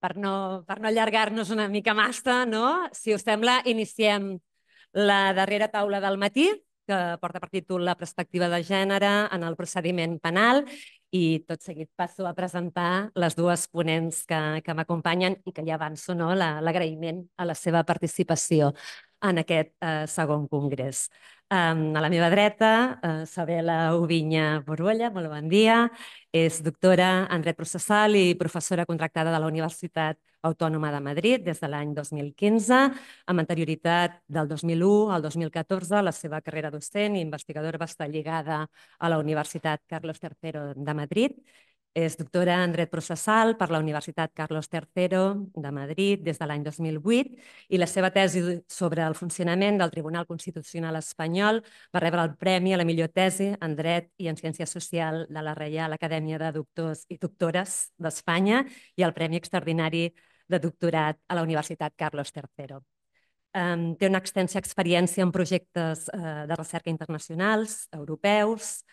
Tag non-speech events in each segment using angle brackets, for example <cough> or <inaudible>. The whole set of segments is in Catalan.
per no, per no allargar-nos una mica massa, no? si us sembla, iniciem la darrera taula del matí, que porta per títol La perspectiva de gènere en el procediment penal i tot seguit passo a presentar les dues ponents que, que m'acompanyen i que ja avanço no, l'agraïment la, a la seva participació en aquest eh, segon congrés. Um, a la meva dreta, uh, Sabela Ubinya Boruella, molt bon dia. És doctora en dret processal i professora contractada de la Universitat Autònoma de Madrid des de l'any 2015, amb anterioritat del 2001 al 2014. La seva carrera docent i investigadora va estar lligada a la Universitat Carlos III de Madrid és doctora en dret processal per la Universitat Carlos III de Madrid des de l'any 2008 i la seva tesi sobre el funcionament del Tribunal Constitucional espanyol va rebre el Premi a la millor tesi en dret i en ciència social de la Reial Acadèmia de Doctors i Doctores d'Espanya i el Premi Extraordinari de Doctorat a la Universitat Carlos III. Té una extensa experiència en projectes uh, de recerca internacionals, europeus,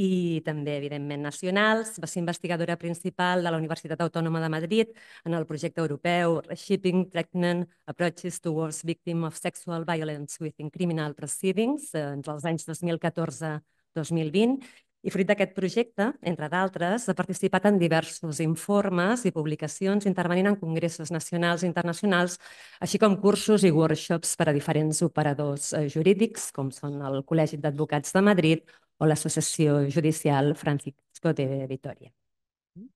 i també, evidentment, nacionals. Va ser investigadora principal de la Universitat Autònoma de Madrid en el projecte europeu Shipping Treatment Approaches Towards Victims of Sexual Violence Within Criminal Proceedings eh, entre els anys 2014-2020 i fruit d'aquest projecte, entre d'altres, ha participat en diversos informes i publicacions intervenint en congressos nacionals i internacionals, així com cursos i workshops per a diferents operadors eh, jurídics, com són el Col·legi d'Advocats de Madrid o l'Associació Judicial Francisco de Vitoria.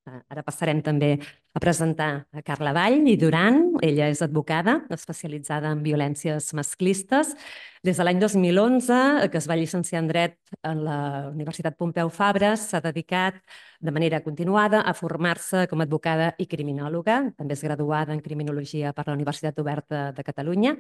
Ah, ara passarem també a presentar a Carla Vall i Duran. Ella és advocada especialitzada en violències masclistes. Des de l'any 2011, que es va llicenciar en dret en la Universitat Pompeu Fabra, s'ha dedicat de manera continuada a formar-se com a advocada i criminòloga. També és graduada en criminologia per la Universitat Oberta de Catalunya.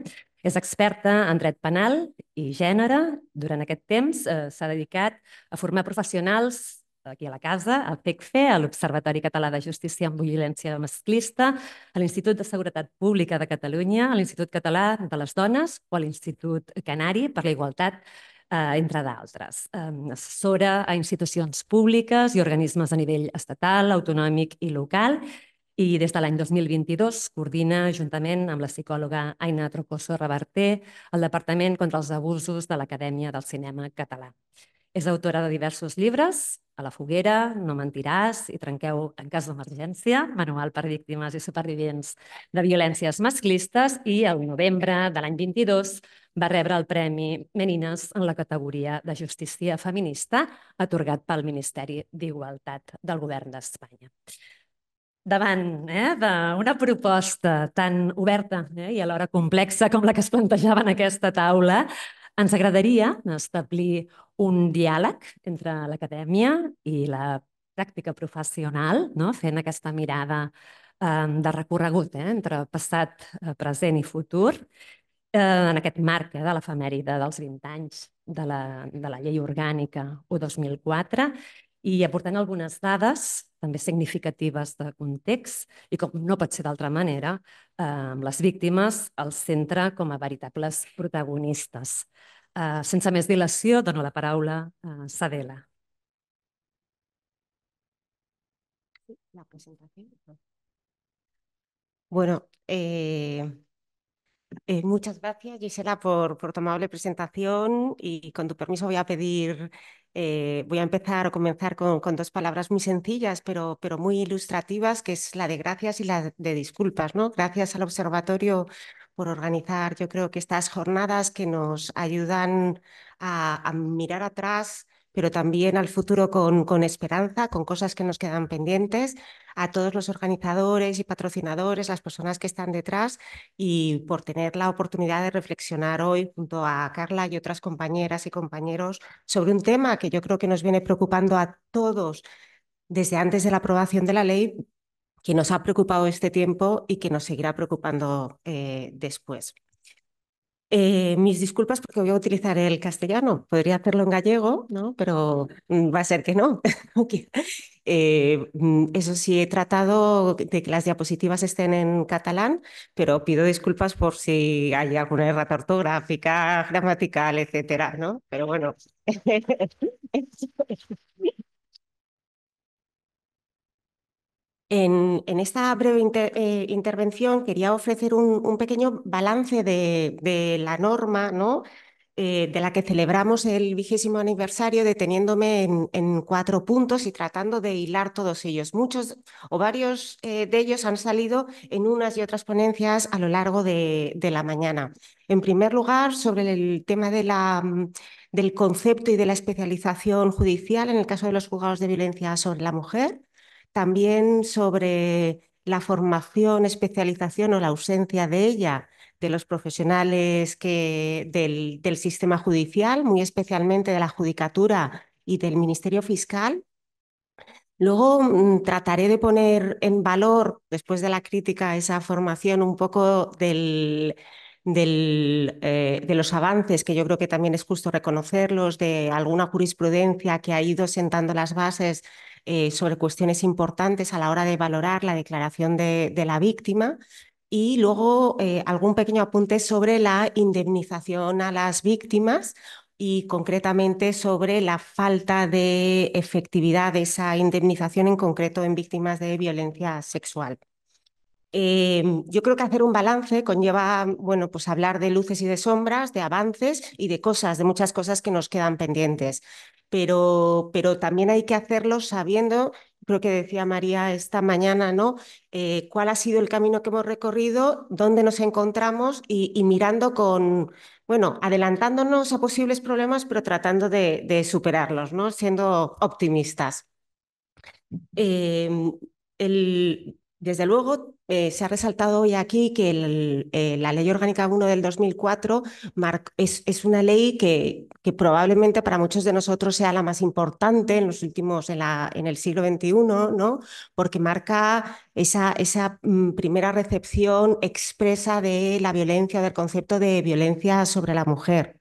És experta en dret penal i gènere. Durant aquest temps eh, s'ha dedicat a formar professionals aquí a la casa, al PECFE, a l'Observatori Català de Justícia amb Violència Masclista, a l'Institut de Seguretat Pública de Catalunya, a l'Institut Català de les Dones o a l'Institut Canari per la Igualtat, eh, entre d'altres. Eh, assessora a institucions públiques i organismes a nivell estatal, autonòmic i local i des de l'any 2022 coordina, juntament amb la psicòloga Aina Trocoso Reverter, el Departament contra els Abusos de l'Acadèmia del Cinema Català. És autora de diversos llibres, A la foguera, No mentiràs i Trenqueu en cas d'emergència, manual per víctimes i supervivents de violències masclistes i el novembre de l'any 22 va rebre el Premi Menines en la categoria de Justícia Feminista atorgat pel Ministeri d'Igualtat del Govern d'Espanya. Davant eh, d'una proposta tan oberta eh, i alhora complexa com la que es plantejava en aquesta taula, ens agradaria establir un diàleg entre l'acadèmia i la pràctica professional, no? fent aquesta mirada eh, de recorregut eh, entre passat, eh, present i futur, eh, en aquest marc eh, de l'efemèride dels 20 anys de la, de la llei orgànica 1-2004 i aportant algunes dades també significatives de context i com no pot ser d'altra manera, eh, amb les víctimes al centre com a veritables protagonistes. Eh, sense més dilació, dono la paraula a Sadela. La presentación. Bueno, eh, eh, muchas gracias Gisela por, por tu amable presentación y con tu permiso voy a pedir Eh, voy a empezar o comenzar con, dos palabras muy sencillas, pero, pero muy ilustrativas, que es la de gracias y la de disculpas. ¿no? Gracias al observatorio por organizar, yo creo que estas jornadas que nos ayudan a mirar atrás pero también al futuro con, esperanza, con cosas que nos quedan pendientes, a todos los organizadores y patrocinadores, las personas que están detrás y por tener la oportunidad de reflexionar hoy junto a Carla y otras compañeras y compañeros sobre un tema que yo creo que nos viene preocupando a todos desde antes de la aprobación de la ley, que nos ha preocupado este tiempo y que nos seguirá preocupando eh, después. Eh, mis disculpas porque voy a utilizar el castellano. Podría hacerlo en gallego, ¿no? pero mm, va a ser que no. <laughs> eh, mm, eso sí, he tratado de que las diapositivas estén en catalán, pero pido disculpas por si hay alguna errata ortográfica, gramatical, etcétera, ¿no? Pero bueno. <laughs> En, esta breve eh, intervención quería ofrecer un, pequeño balance de, la norma, ¿no? Eh, de la que celebramos el vigésimo aniversario, deteniéndome en, cuatro puntos y tratando de hilar todos ellos. Muchos o varios eh, de ellos han salido en unas y otras ponencias a lo largo de, la mañana. En primer lugar, sobre el tema del concepto y de la especialización judicial en el caso de los juzgados de violencia sobre la mujer también sobre la formación, especialización o la ausencia de ella de los profesionales que, del, del sistema judicial, muy especialmente de la Judicatura y del Ministerio Fiscal. Luego mm, trataré de poner en valor, después de la crítica esa formación, un poco del, del, eh, de los avances, que yo creo que también es justo reconocerlos, de alguna jurisprudencia que ha ido sentando las bases eh, sobre cuestiones importantes a la hora de valorar la declaración de, la víctima y luego eh, algún pequeño apunte sobre la indemnización a las víctimas y concretamente sobre la falta de efectividad de esa indemnización en concreto en víctimas de violencia sexual. Em, yo creo que hacer un balance conlleva, bueno, pues hablar de luces y de sombras, de avances y de cosas, de muchas cosas que nos quedan pendientes. Pero, pero también hay que hacerlo sabiendo, creo que decía María esta mañana, ¿no? Eh, cuál ha sido el camino que hemos recorrido, dónde nos encontramos y, mirando con, bueno, adelantándonos a posibles problemas, pero tratando de, superarlos, ¿no? Siendo optimistas. Em, desde luego, eh, se ha resaltado hoy aquí que eh, la Ley Orgánica 1 del 2004 es, una ley que, probablemente para muchos de nosotros sea la más importante en los últimos, en, el siglo XXI, ¿no? porque marca esa, esa mm, primera recepción expresa de la violencia, del concepto de violencia sobre la mujer.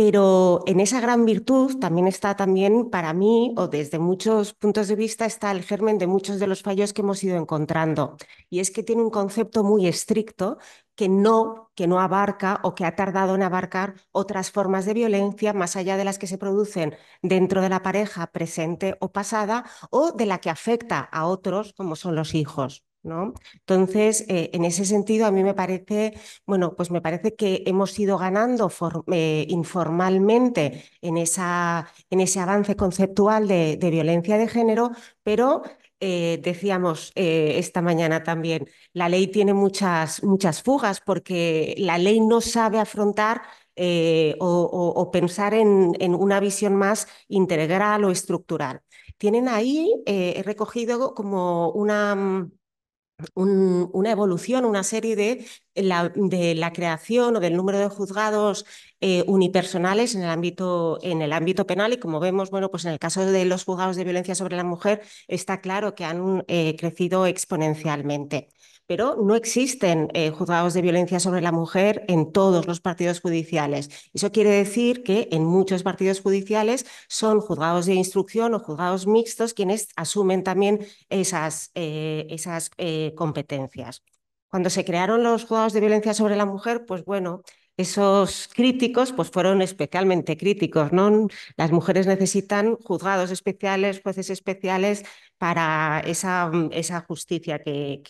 Pero en esa gran virtud también está también para mí, o desde muchos puntos de vista, está el germen de muchos de los fallos que hemos ido encontrando. Y es que tiene un concepto muy estricto que no, que no abarca o que ha tardado en abarcar otras formas de violencia más allá de las que se producen dentro de la pareja presente o pasada o de la que afecta a otros como son los hijos. ¿No? Entonces, eh, en ese sentido, a mí me parece, bueno, pues me parece que hemos ido ganando eh, informalmente en, esa, en ese avance conceptual de, violencia de género, pero eh, decíamos esta mañana también, la ley tiene muchas, muchas fugas porque la ley no sabe afrontar o, pensar en, en, una visión más integral o estructural. Tienen ahí, he recogido como una una evolución, una serie de la, de la, creación o del número de juzgados eh, unipersonales en el, ámbito, en el ámbito penal. Y como vemos, bueno, pues en el caso de los juzgados de violencia sobre la mujer está claro que han eh, crecido exponencialmente pero no existen eh, juzgados de violencia sobre la mujer en todos los partidos judiciales. Eso quiere decir que en muchos partidos judiciales son juzgados de instrucción o juzgados mixtos quienes asumen también esas, eh, esas eh, competencias. Cuando se crearon los juzgados de violencia sobre la mujer, pues bueno, esos críticos pues fueron especialmente críticos. ¿no? Las mujeres necesitan juzgados especiales, jueces especiales para esa, justicia que,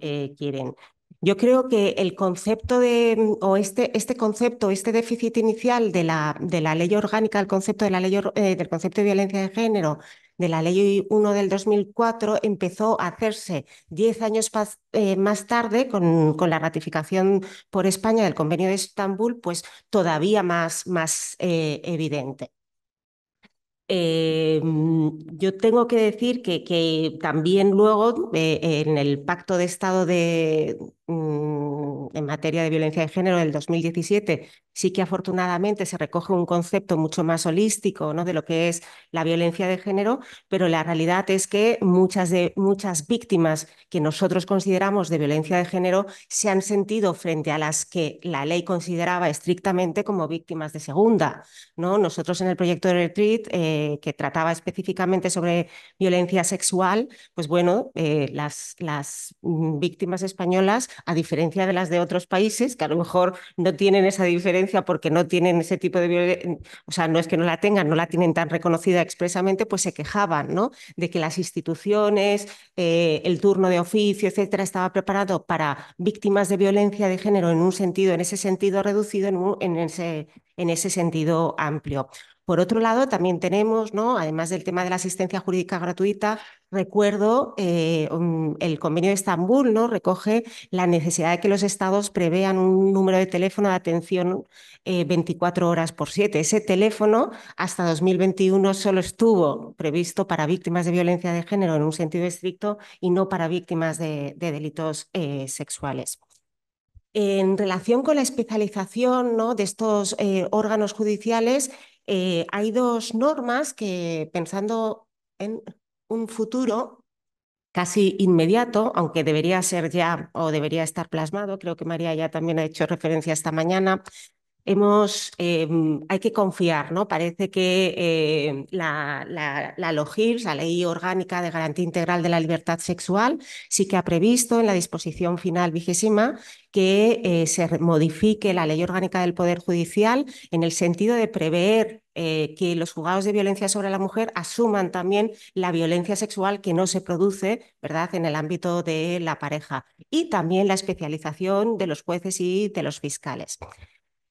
eh, quieren. Yo creo que el concepto de, o este, este concepto, este déficit inicial de la, de la ley orgánica, el concepto de la ley, eh, del concepto de violencia de género, de la Ley 1 del 2004 empezó a hacerse diez años eh, más tarde con, la ratificación por España del Convenio de Estambul, pues todavía más, más eh, evidente. Eh, yo tengo que decir que, también luego en el Pacto de Estado de, en materia de violencia de género del 2017 sí que afortunadamente se recoge un concepto mucho más holístico ¿no? de lo que es la violencia de género, pero la realidad es que muchas, de, muchas víctimas que nosotros consideramos de violencia de género se han sentido frente a las que la ley consideraba estrictamente como víctimas de segunda. ¿no? Nosotros en el proyecto de Retreat, eh, que trataba específicamente sobre violencia sexual, pues bueno, eh, las, las mm, víctimas españolas a diferencia de las de otros países, que a lo mejor no tienen esa diferencia porque no tienen ese tipo de violencia, o sea, no es que no la tengan, no la tienen tan reconocida expresamente, pues se quejaban, ¿no? De que las instituciones, eh, el turno de oficio, etcétera, estaba preparado para víctimas de violencia de género en un sentido, en ese sentido reducido, en, ese, en ese sentido amplio. Por otro lado, también tenemos, además del tema de la asistencia jurídica gratuita, recuerdo eh, el convenio de Estambul recoge la necesidad de que los estados prevean un número de teléfono de atención 24 eh, horas por 7. Ese teléfono hasta 2021 solo estuvo previsto para víctimas de violencia de género en un sentido estricto y no para víctimas de, delitos eh, sexuales. En relación con la especialización de estos órganos judiciales, eh, hay dos normas que, pensando en un futuro casi inmediato, aunque debería ser ya o debería estar plasmado, creo que María ya también ha hecho referencia esta mañana, em, hay que confiar, ¿no? Parece que eh, la, la, la Ley Orgánica de Garantía Integral de la Libertad Sexual, sí que ha previsto en la disposición final vigésima que eh, se modifique la Ley Orgánica del Poder Judicial en el sentido de prever eh, que los juzgados de violencia sobre la mujer asuman también la violencia sexual que no se produce ¿verdad? en el ámbito de la pareja y también la especialización de los jueces y de los fiscales.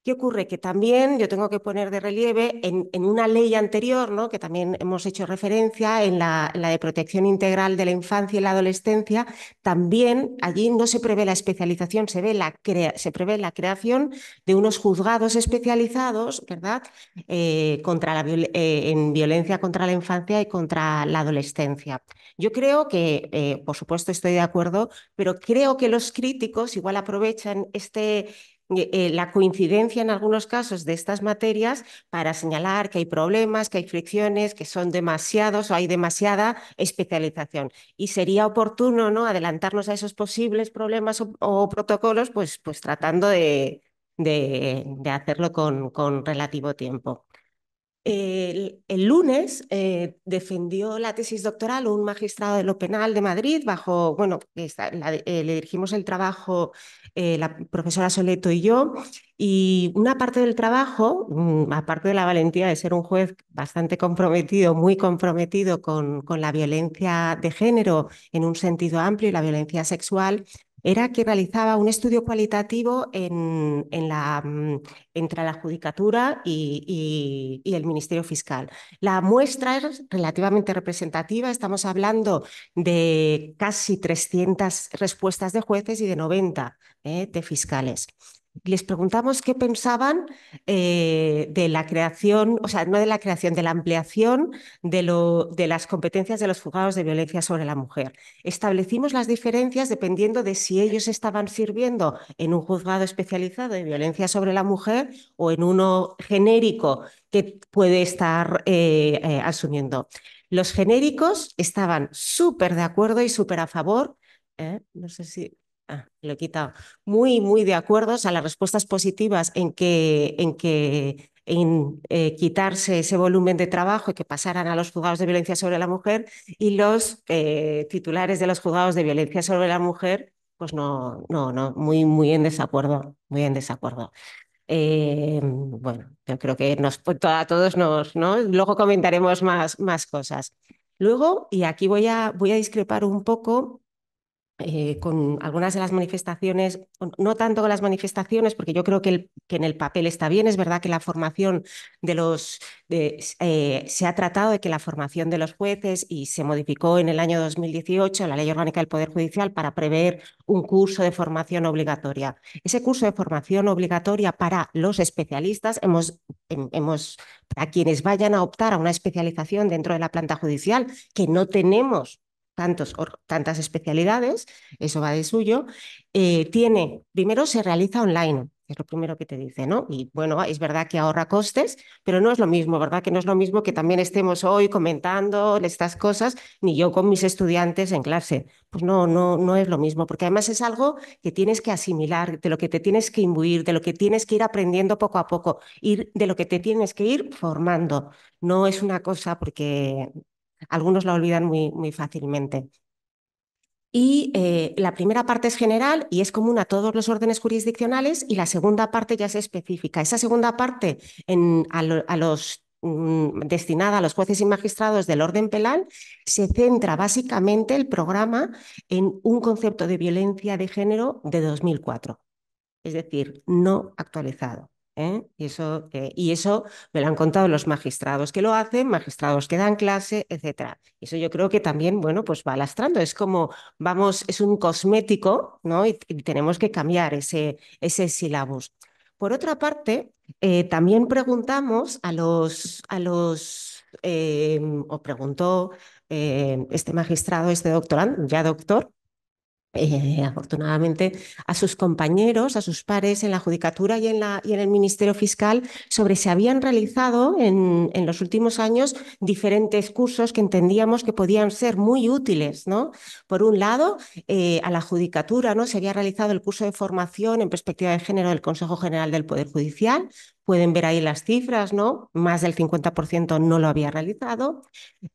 ¿Qué ocurre? Que también yo tengo que poner de relieve en, una ley anterior, ¿no? que también hemos hecho referencia, en la, de protección integral de la infancia y la adolescencia, también allí no se prevé la especialización, se, ve se prevé la creación de unos juzgados especializados ¿verdad? Eh, contra la, eh, en violencia contra la infancia y contra la adolescencia. Yo creo que, eh, por supuesto, estoy de acuerdo, pero creo que los críticos igual aprovechan este eh, la coincidencia en algunos casos de estas materias para señalar que hay problemas, que hay fricciones, que son demasiados o hay demasiada especialización. Y sería oportuno ¿no? adelantarnos a esos posibles problemas o, protocolos, pues, pues tratando de, de, hacerlo con, con relativo tiempo. El, lunes eh, defendió la tesis doctoral un magistrado de lo penal de Madrid, bajo, bueno, eh, le dirigimos el trabajo eh, la profesora Soleto y yo, y una parte del trabajo, mm, aparte de la valentía de ser un juez bastante comprometido, muy comprometido con, con la violencia de género en un sentido amplio y la violencia sexual, era que realizaba un estudio cualitativo en, mm, entre la Judicatura y, el Ministerio Fiscal. La muestra es relativamente representativa, estamos hablando de casi 300 respuestas de jueces y de 90 eh, de fiscales les preguntamos qué pensaban eh, de la creación, o sea, no de la creación, de la ampliación de, lo, de, las competencias de los juzgados de violencia sobre la mujer. Establecimos las diferencias dependiendo de si ellos estaban sirviendo en un juzgado especializado de violencia sobre la mujer o en uno genérico que puede estar eh, eh, asumiendo. Los genéricos estaban súper de acuerdo y súper a favor. no sé si Ah, lo he quitado. Muy, muy de acuerdo a las respuestas positivas en que, en que en eh, quitarse ese volumen de trabajo y que pasaran a los juzgados de violencia sobre la mujer y los eh, titulares de los juzgados de violencia sobre la mujer, pues no, no, no, muy, muy en desacuerdo, muy en desacuerdo. Eh, bueno, yo creo que nos, a todos nos, ¿no? Luego comentaremos más, más cosas. Luego, y aquí voy a, voy a discrepar un poco eh, con algunas de las manifestaciones, no tanto con las manifestaciones, porque yo creo que, en el papel está bien, es verdad que la formación de los, eh, se ha tratado de que la formación de los jueces y se modificó en el año 2018 la Ley Orgánica del Poder Judicial para prever un curso de formación obligatoria. Ese curso de formación obligatoria para los especialistas, hemos, hemos, para quienes vayan a optar a una especialización dentro de la planta judicial, que no tenemos tantos, tantas especialidades, eso va de suyo, eh, tiene, primero se realiza online, es lo primero que te dice, ¿no? Y bueno, es verdad que ahorra costes, pero no es lo mismo, ¿verdad? Que no es lo mismo que también estemos hoy comentando estas cosas, ni yo con mis estudiantes en clase. Pues no, no, no es lo mismo, porque además es algo que tienes que asimilar, de lo que te tienes que imbuir, de lo que tienes que ir aprendiendo poco a poco, ir, de lo que te tienes que ir formando. No es una cosa porque algunos la olvidan muy, muy fácilmente. Y eh, la primera parte es general y es común a todos los órdenes jurisdiccionales y la segunda parte ya es específica. Esa segunda parte a, los mm, destinada a los jueces y magistrados del orden penal, se centra básicamente el programa en un concepto de violencia de género de 2004, es decir, no actualizado. ¿Eh? Y, eso, eh, y eso me lo han contado los magistrados que lo hacen, magistrados que dan clase, etc. Eso yo creo que también, bueno, pues va lastrando. Es como, vamos, es un cosmético, ¿no? Y, tenemos que cambiar ese, ese sílabus. Por otra parte, eh, también preguntamos a los, a los o preguntó este magistrado, este doctorando, ya doctor, eh, afortunadamente, a sus compañeros, a sus pares en la Judicatura y en, el Ministerio Fiscal sobre si habían realizado en, en, los últimos años diferentes cursos que entendíamos que podían ser muy útiles. ¿no? Por un lado, eh, a la Judicatura ¿no? se había realizado el curso de formación en perspectiva de género del Consejo General del Poder Judicial, Pueden ver ahí las cifras, ¿no? Más del 50% no lo había realizado.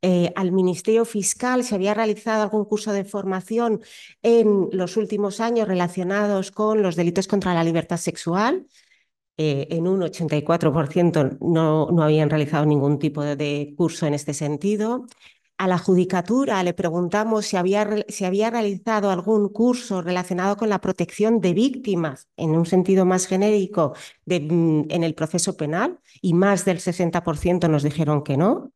Eh, al Ministerio Fiscal se había realizado algún curso de formación en los últimos años relacionados con los delitos contra la libertad sexual. Eh, en un 84% no, no habían realizado ningún tipo de curso en este sentido a la judicatura le preguntamos si había, si había, realizado algún curso relacionado con la protección de víctimas en un sentido más genérico mm, en el proceso penal y más del 60% nos dijeron que no.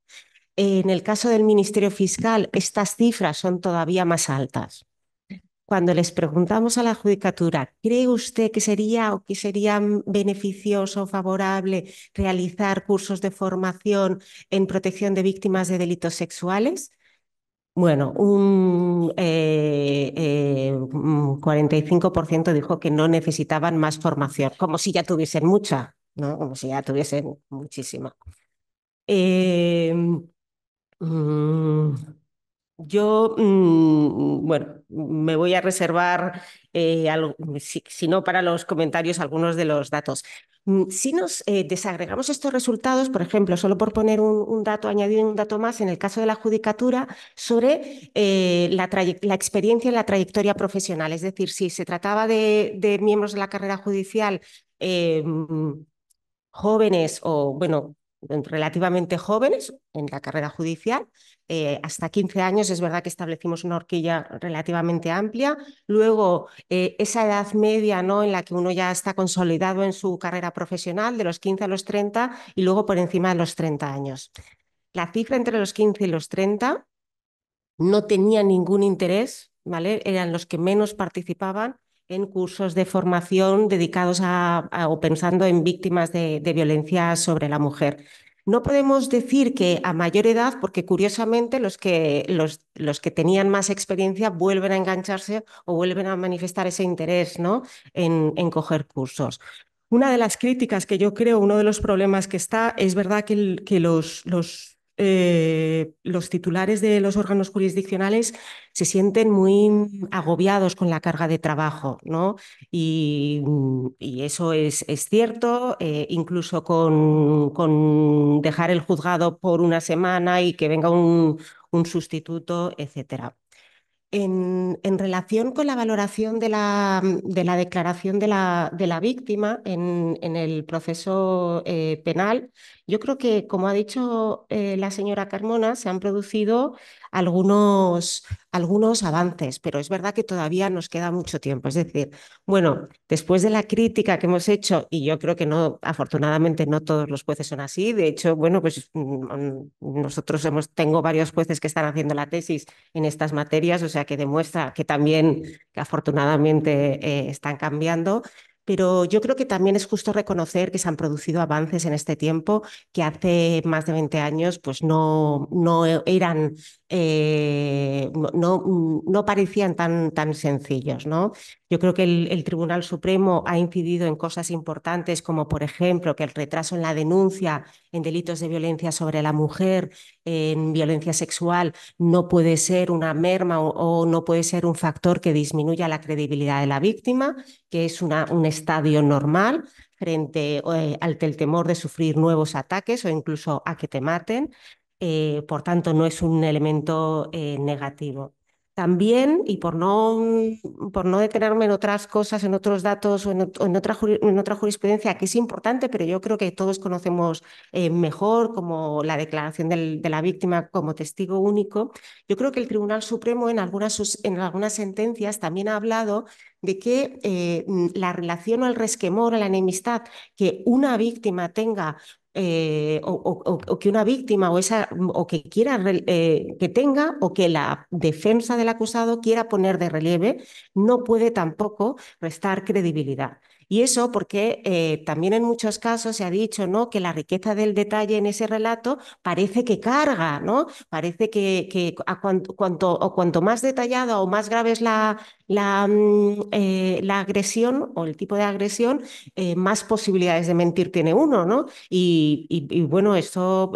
En el caso del Ministerio Fiscal, estas cifras son todavía más altas. Cuando les preguntamos a la judicatura, ¿cree usted que sería o que sería beneficioso o favorable realizar cursos de formación en protección de víctimas de delitos sexuales? Bueno, un, 45% eh, eh, dijo que no necesitaban más formación, como si ya tuviesen mucha, ¿no? Como si ya tuviesen muchísima. Eh, mm, yo, mm, bueno, me voy a reservar, eh, si, no para los comentarios, algunos de los datos. Mm, si nos eh, desagregamos estos resultados, por ejemplo, solo por poner un, dato, añadir un dato más, en el caso de la judicatura, sobre eh, la, experiencia y la trayectoria profesional, es decir, si se trataba de, miembros de la carrera judicial mm, jóvenes o, bueno, relativamente jóvenes en la carrera judicial, eh, hasta 15 años es verdad que establecimos una horquilla relativamente amplia. Luego, eh, esa edad media ¿no? en la que uno ya está consolidado en su carrera profesional, de los 15 a los 30, y luego por encima de los 30 años. La cifra entre los 15 y los 30 no tenía ningún interés, ¿vale? eran los que menos participaban en cursos de formación dedicados a, o pensando en víctimas de, de violencia sobre la mujer. No podemos decir que a mayor edad, porque curiosamente los que, los, los que tenían más experiencia vuelven a engancharse o vuelven a manifestar ese interés ¿no? en, en coger cursos. Una de las críticas que yo creo, uno de los problemas que está, es verdad que, que los, los eh, los titulares de los órganos jurisdiccionales se sienten muy agobiados con la carga de trabajo, ¿no? Y, eso es, es cierto, eh, incluso con, con, dejar el juzgado por una semana y que venga un, un sustituto, etcétera. En, relación con la valoración de la, de la declaración de la, de la víctima en, en, el proceso eh, penal, yo creo que, como ha dicho eh, la señora Carmona, se han producido algunos, algunos avances, pero es verdad que todavía nos queda mucho tiempo. Es decir, bueno, después de la crítica que hemos hecho, y yo creo que no, afortunadamente no todos los jueces son así, de hecho, bueno, pues mm, nosotros hemos, tengo varios jueces que están haciendo la tesis en estas materias, o sea que demuestra que también, que afortunadamente eh, están cambiando pero yo creo que también es justo reconocer que se han producido avances en este tiempo que hace más de 20 años pues no, no eran, eh, no, no, parecían tan, tan sencillos. ¿no? Yo creo que el, Tribunal Supremo ha incidido en cosas importantes como, por ejemplo, que el retraso en la denuncia en delitos de violencia sobre la mujer, en violencia sexual, no puede ser una merma o, no puede ser un factor que disminuya la credibilidad de la víctima, que es una, un estadio normal frente eh, al temor de sufrir nuevos ataques o incluso a que te maten. Eh, por tanto, no es un elemento eh, negativo. También, y por no, por no detenerme en otras cosas, en otros datos o en, otra, en otra, jurisprudencia que es importante, pero yo creo que todos conocemos eh, mejor, como la declaración del, de la víctima como testigo único, yo creo que el Tribunal Supremo en algunas, en algunas sentencias también ha hablado de que eh, la relación o el resquemor, la enemistad que una víctima tenga eh, o, que una víctima o, esa, o que quiera eh, que tenga o que la defensa del acusado quiera poner de relieve, no puede tampoco restar credibilidad. Y eso porque eh, también en muchos casos se ha dicho ¿no? que la riqueza del detalle en ese relato parece que carga, ¿no? Parece que, que a cuanto, o cuanto más detallada o más grave es la, la, mm, eh, la agresión o el tipo de agresión, eh, más posibilidades de mentir tiene uno, ¿no? Y, bueno, esto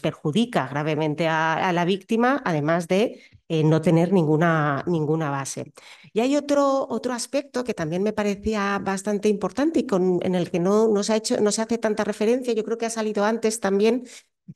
perjudica gravemente a, la víctima, además de no tener ninguna, ninguna base. Y hay otro, otro aspecto que también me parecía bastante importante y con, en el que no, no, se ha hecho, no se hace tanta referencia, yo creo que ha salido antes también.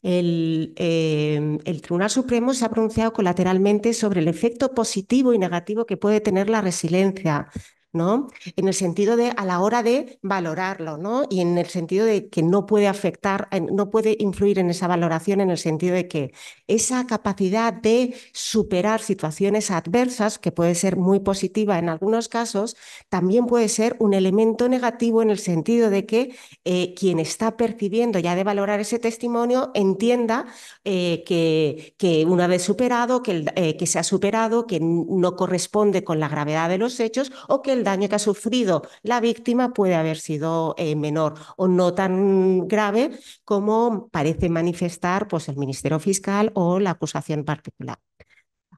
El, em, el Tribunal Supremo se ha pronunciado colateralmente sobre el efecto positivo y negativo que puede tener la resiliencia ¿no? En el sentido de a la hora de valorarlo, ¿no? Y en el sentido de que no puede afectar, no puede influir en esa valoración en el sentido de que esa capacidad de superar situaciones adversas, que puede ser muy positiva en algunos casos, también puede ser un elemento negativo en el sentido de que eh, quien está percibiendo ya de valorar ese testimonio entienda eh, que, que, una vez superado, que, eh, que se ha superado, que no corresponde con la gravedad de los hechos o que el daño que ha sufrido la víctima puede haber sido eh, menor o no tan grave como parece manifestar pues, el Ministerio Fiscal o la acusación particular.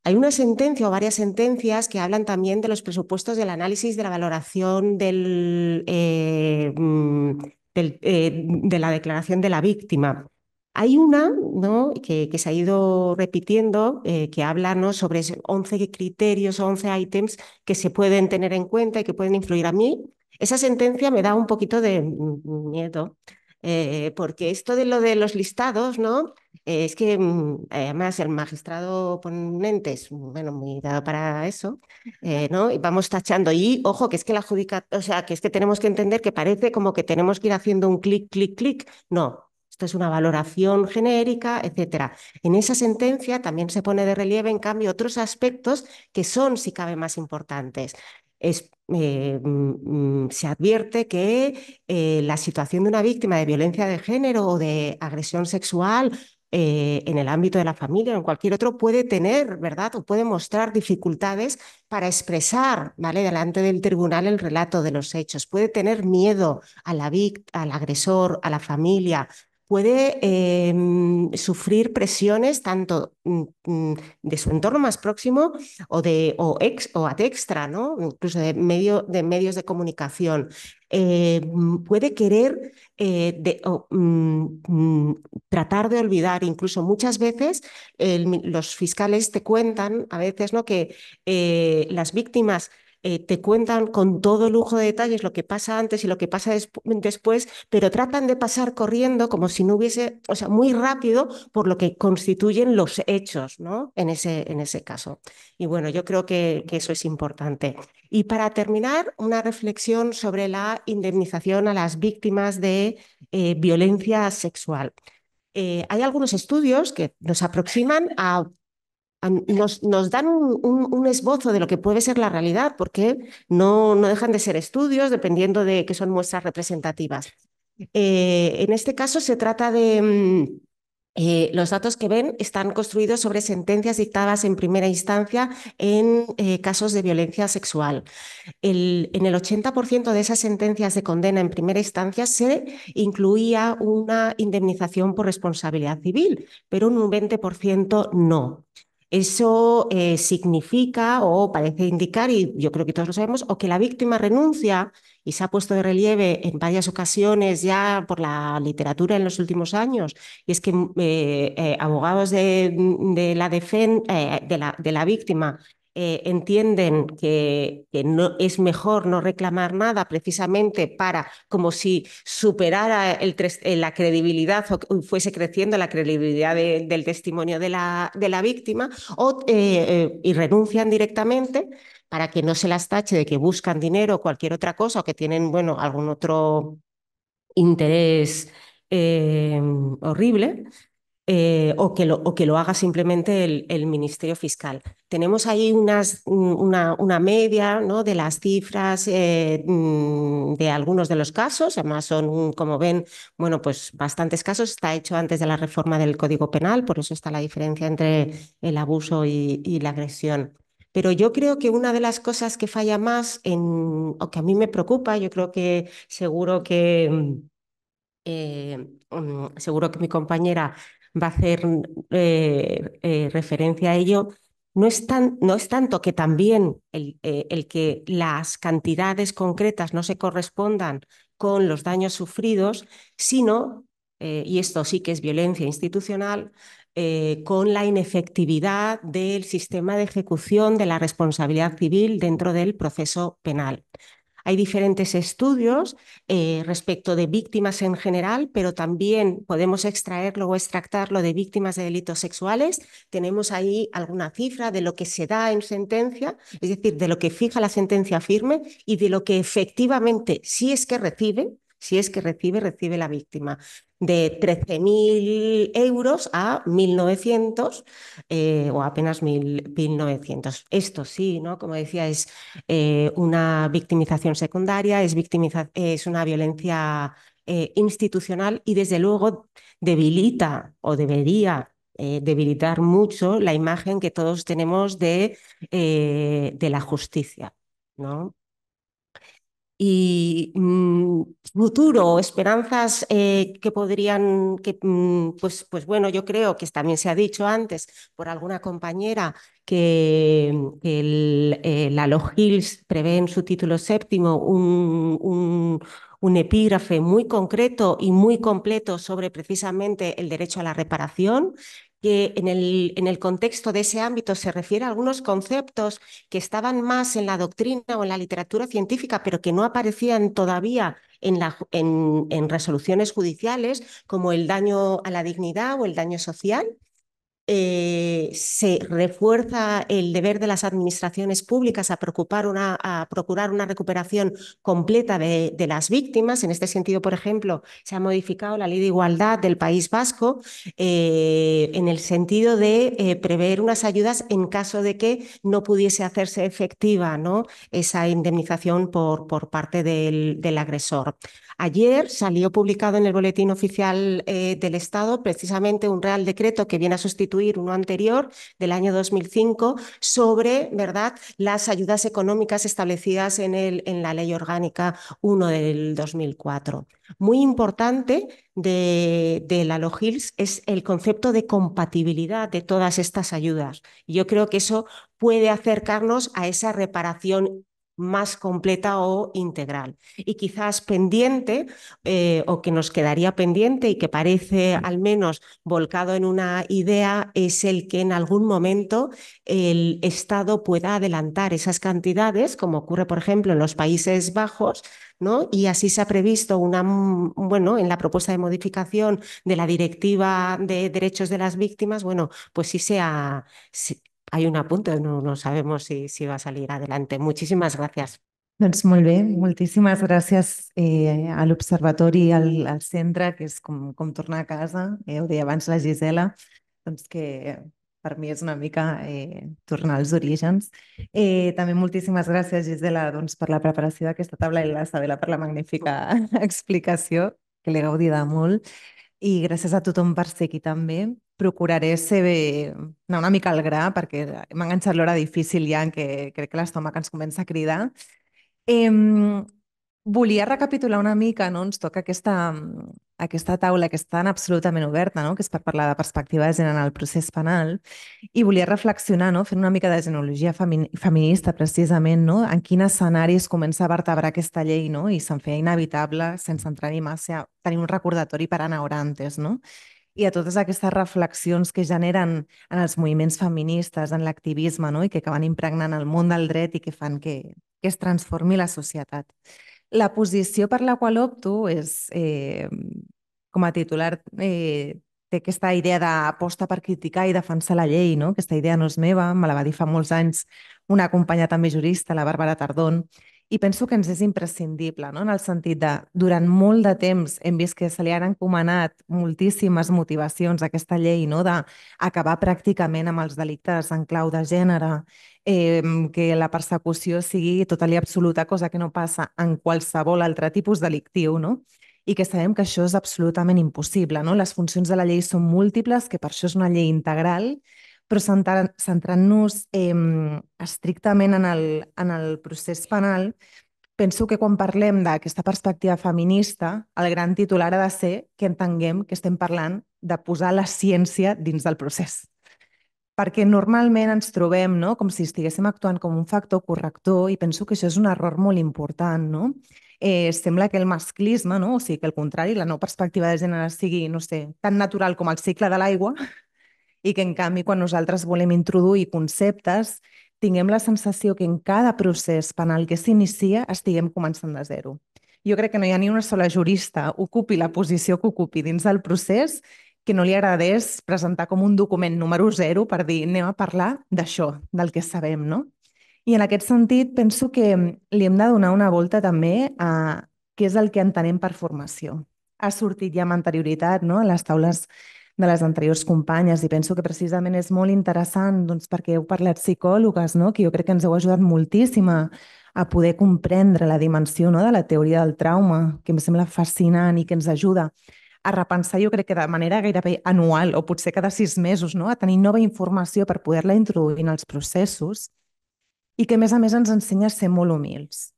Hay una sentencia o varias sentencias que hablan también de los presupuestos del análisis de la valoración eh, mm, eh, de la declaración de la víctima. Hay una ¿no? que, se ha ido repitiendo eh, que habla sobre 11 criterios, 11 ítems que se pueden tener en cuenta y que pueden influir. A mí esa sentencia me da un poquito de miedo, eh, porque esto de lo de los listados, ¿no? Eh, es que mm, además el magistrado ponente es bueno, muy dado para eso, ¿no? Y vamos tachando. Y ojo, que es que la judica, o sea, que es que tenemos que entender que parece como que tenemos que ir haciendo un clic, clic, clic. No, es una valoración genérica, etcétera. En esa sentencia también se pone de relieve, en cambio, otros aspectos que son, si cabe, más importantes. Eh, mm, se advierte que eh, la situación de una víctima de violencia de género o de agresión sexual eh, en el ámbito de la familia o en cualquier otro puede tener, ¿verdad? O puede mostrar dificultades para expresar, ¿vale? Delante del tribunal el relato de los hechos. Puede tener miedo a la al agresor, a la familia, puede em, sufrir presiones tanto mm, mm, de su entorno más próximo o de o ex o ad extra, ¿no? Incluso de, medio, de medios de comunicación. Eh, mm, puede querer eh, tratar de olvidar, incluso muchas veces los fiscales te cuentan a veces ¿no? que eh, las víctimas eh, te cuentan con todo lujo de detalles lo que pasa antes y lo que pasa después, pero tratan de pasar corriendo como si no hubiese, o sea, muy rápido por lo que constituyen los hechos, ¿no? En ese, en ese caso. Y bueno, yo creo que, eso es importante. Y para terminar, una reflexión sobre la indemnización a las víctimas de eh, violencia sexual. Eh, hay algunos estudios que nos aproximan a nos, dan un, esbozo de lo que puede ser la realidad, porque no, dejan de ser estudios dependiendo de que son muestras representativas. Eh, en este caso se trata de... Mm, eh, los datos que ven están construidos sobre sentencias dictadas en primera instancia en eh, casos de violencia sexual. En el 80% de esas sentencias de condena en primera instancia se incluía una indemnización por responsabilidad civil, pero un 20% no. Eso eh, significa o parece indicar, y yo creo que todos lo sabemos, o que la víctima renuncia y se ha puesto de relieve en varias ocasiones ya por la literatura en los últimos años, y es que eh, eh, abogados de, la, de, la, de la víctima eh, entienden que, no, es mejor no reclamar nada precisamente para, como si superara el, eh, la credibilidad o fuese creciendo la credibilidad del testimonio de la, de la víctima, o, eh, y renuncian directamente para que no se las tache de que buscan dinero o cualquier otra cosa o que tienen, bueno, algún otro interés horrible. Eh, o, que lo, o, que lo, haga simplemente el, Ministerio Fiscal. Tenemos ahí unas, una, una, media ¿no? de las cifras eh, mm, de algunos de los casos, además son, como ven, bueno, pues bastantes casos. Está hecho antes de la reforma del Código Penal, por eso está la diferencia entre el abuso y, y la agresión. Pero yo creo que una de las cosas que falla más, en, o que a mí me preocupa, yo creo que seguro que... Mm, eh, mm, seguro que mi compañera va a hacer eh, eh, referencia a ello, no es, tan, no es, tanto que también el, eh, el, que las cantidades concretas no se correspondan con los daños sufridos, sino, y esto sí que es violencia institucional, con la inefectividad del sistema de ejecución de la responsabilidad civil dentro del proceso penal. Hay diferentes estudios eh, respecto de víctimas en general, pero también podemos extraerlo o extractarlo de víctimas de delitos sexuales. Tenemos ahí alguna cifra de lo que se da en sentencia, es decir, de lo que fija la sentencia firme y de lo que efectivamente, si es que recibe, si es que recibe, recibe la víctima de 13.000 euros a 1.900 eh, o apenas 1.900. Esto sí, ¿no? como decía, es eh, una victimización secundaria, es, es una violencia eh, institucional y desde luego debilita o debería debilitar mucho la imagen que todos tenemos de, de la justicia. ¿no? Y mm, futuro, esperanzas eh, que podrían, que, mm, pues, pues bueno, yo creo que también se ha dicho antes por alguna compañera que, el, eh, la Logils prevé en su título séptimo un, un epígrafe muy concreto y muy completo sobre precisamente el derecho a la reparación, que en el, en el, contexto de ese ámbito se refiere a algunos conceptos que estaban más en la doctrina o en la literatura científica, pero que no aparecían todavía en, la, en, en resoluciones judiciales, como el daño a la dignidad o el daño social. Eh, se refuerza el deber de las administraciones públicas a, preocupar una, a procurar una recuperación completa de, las víctimas. En este sentido, por ejemplo, se ha modificado la ley de igualdad del País Vasco eh, en el sentido de eh, prever unas ayudas en caso de que no pudiese hacerse efectiva ¿no? esa indemnización por, parte del, del agresor. Ayer salió publicado en el Boletín Oficial del Estado precisamente un Real Decreto que viene a sustituir uno anterior del año 2005 sobre ¿verdad? las ayudas económicas establecidas en, el, en la Ley Orgánica 1 del 2004. Muy importante de, de la LOGILS es el concepto de compatibilidad de todas estas ayudas. Yo creo que eso puede acercarnos a esa reparación más completa o integral. Y quizás pendiente, eh, o que nos quedaría pendiente y que parece al menos volcado en una idea, es el que en algún momento el Estado pueda adelantar esas cantidades, como ocurre, por ejemplo, en los Países Bajos, ¿no? Y así se ha previsto una, bueno, en la propuesta de modificación de la Directiva de Derechos de las Víctimas, bueno, pues sí se ha, hay un apunte, no, no sabemos si, si va a salir adelante. Muchísimas gràcies. Doncs molt bé, moltíssimes gràcies eh, a l'Observatori i al, al centre, que és com, com tornar a casa, eh, ho deia abans la Gisela, doncs que per mi és una mica eh, tornar als orígens. Eh, també moltíssimes gràcies, Gisela, doncs, per la preparació d'aquesta taula i la Sabela per la magnífica <laughs> explicació, que l'he gaudida molt. I gràcies a tothom per ser aquí també procuraré ser bé, anar una mica al gra, perquè m'ha enganxat l'hora difícil ja en què crec que l'estómac ens comença a cridar. Eh, volia recapitular una mica, no? ens toca aquesta, aquesta taula que és tan absolutament oberta, no? que és per parlar de perspectiva de gènere en el procés penal, i volia reflexionar, no? fent una mica de genealogia feminista precisament, no? en quin escenari es comença a vertebrar aquesta llei no? i se'n feia inevitable, sense entrar ni massa, tenir un recordatori per Ana Orantes. No? i a totes aquestes reflexions que generen en els moviments feministes, en l'activisme, no? i que acaben impregnant el món del dret i que fan que, que es transformi la societat. La posició per la qual opto és, eh, com a titular, eh, té aquesta idea d'aposta per criticar i defensar la llei, no? Aquesta idea no és meva, me la va dir fa molts anys una companya també jurista, la Bàrbara Tardón, i penso que ens és imprescindible, no? en el sentit de, durant molt de temps hem vist que se li han encomanat moltíssimes motivacions a aquesta llei, no? d'acabar pràcticament amb els delictes en clau de gènere, eh, que la persecució sigui total i absoluta, cosa que no passa en qualsevol altre tipus delictiu, no? i que sabem que això és absolutament impossible. No? Les funcions de la llei són múltiples, que per això és una llei integral, però centrant-nos eh, estrictament en el, en el procés penal, penso que quan parlem d'aquesta perspectiva feminista, el gran titular ha de ser que entenguem que estem parlant de posar la ciència dins del procés. Perquè normalment ens trobem no? com si estiguéssim actuant com un factor corrector i penso que això és un error molt important. No? Eh, sembla que el masclisme, no? o sigui, que el contrari, la no perspectiva de gènere sigui, no sé, tan natural com el cicle de l'aigua, i que en canvi quan nosaltres volem introduir conceptes tinguem la sensació que en cada procés penal que s'inicia estiguem començant de zero. Jo crec que no hi ha ni una sola jurista ocupi la posició que ocupi dins del procés que no li agradés presentar com un document número zero per dir anem a parlar d'això, del que sabem, no? I en aquest sentit penso que li hem de donar una volta també a què és el que entenem per formació. Ha sortit ja amb anterioritat no? a les taules de les anteriors companyes i penso que precisament és molt interessant doncs, perquè heu parlat psicòlogues, no? que jo crec que ens heu ajudat moltíssim a, a poder comprendre la dimensió no? de la teoria del trauma, que em sembla fascinant i que ens ajuda a repensar, jo crec que de manera gairebé anual o potser cada sis mesos, no? a tenir nova informació per poder-la introduir en els processos i que, a més a més, ens ensenya a ser molt humils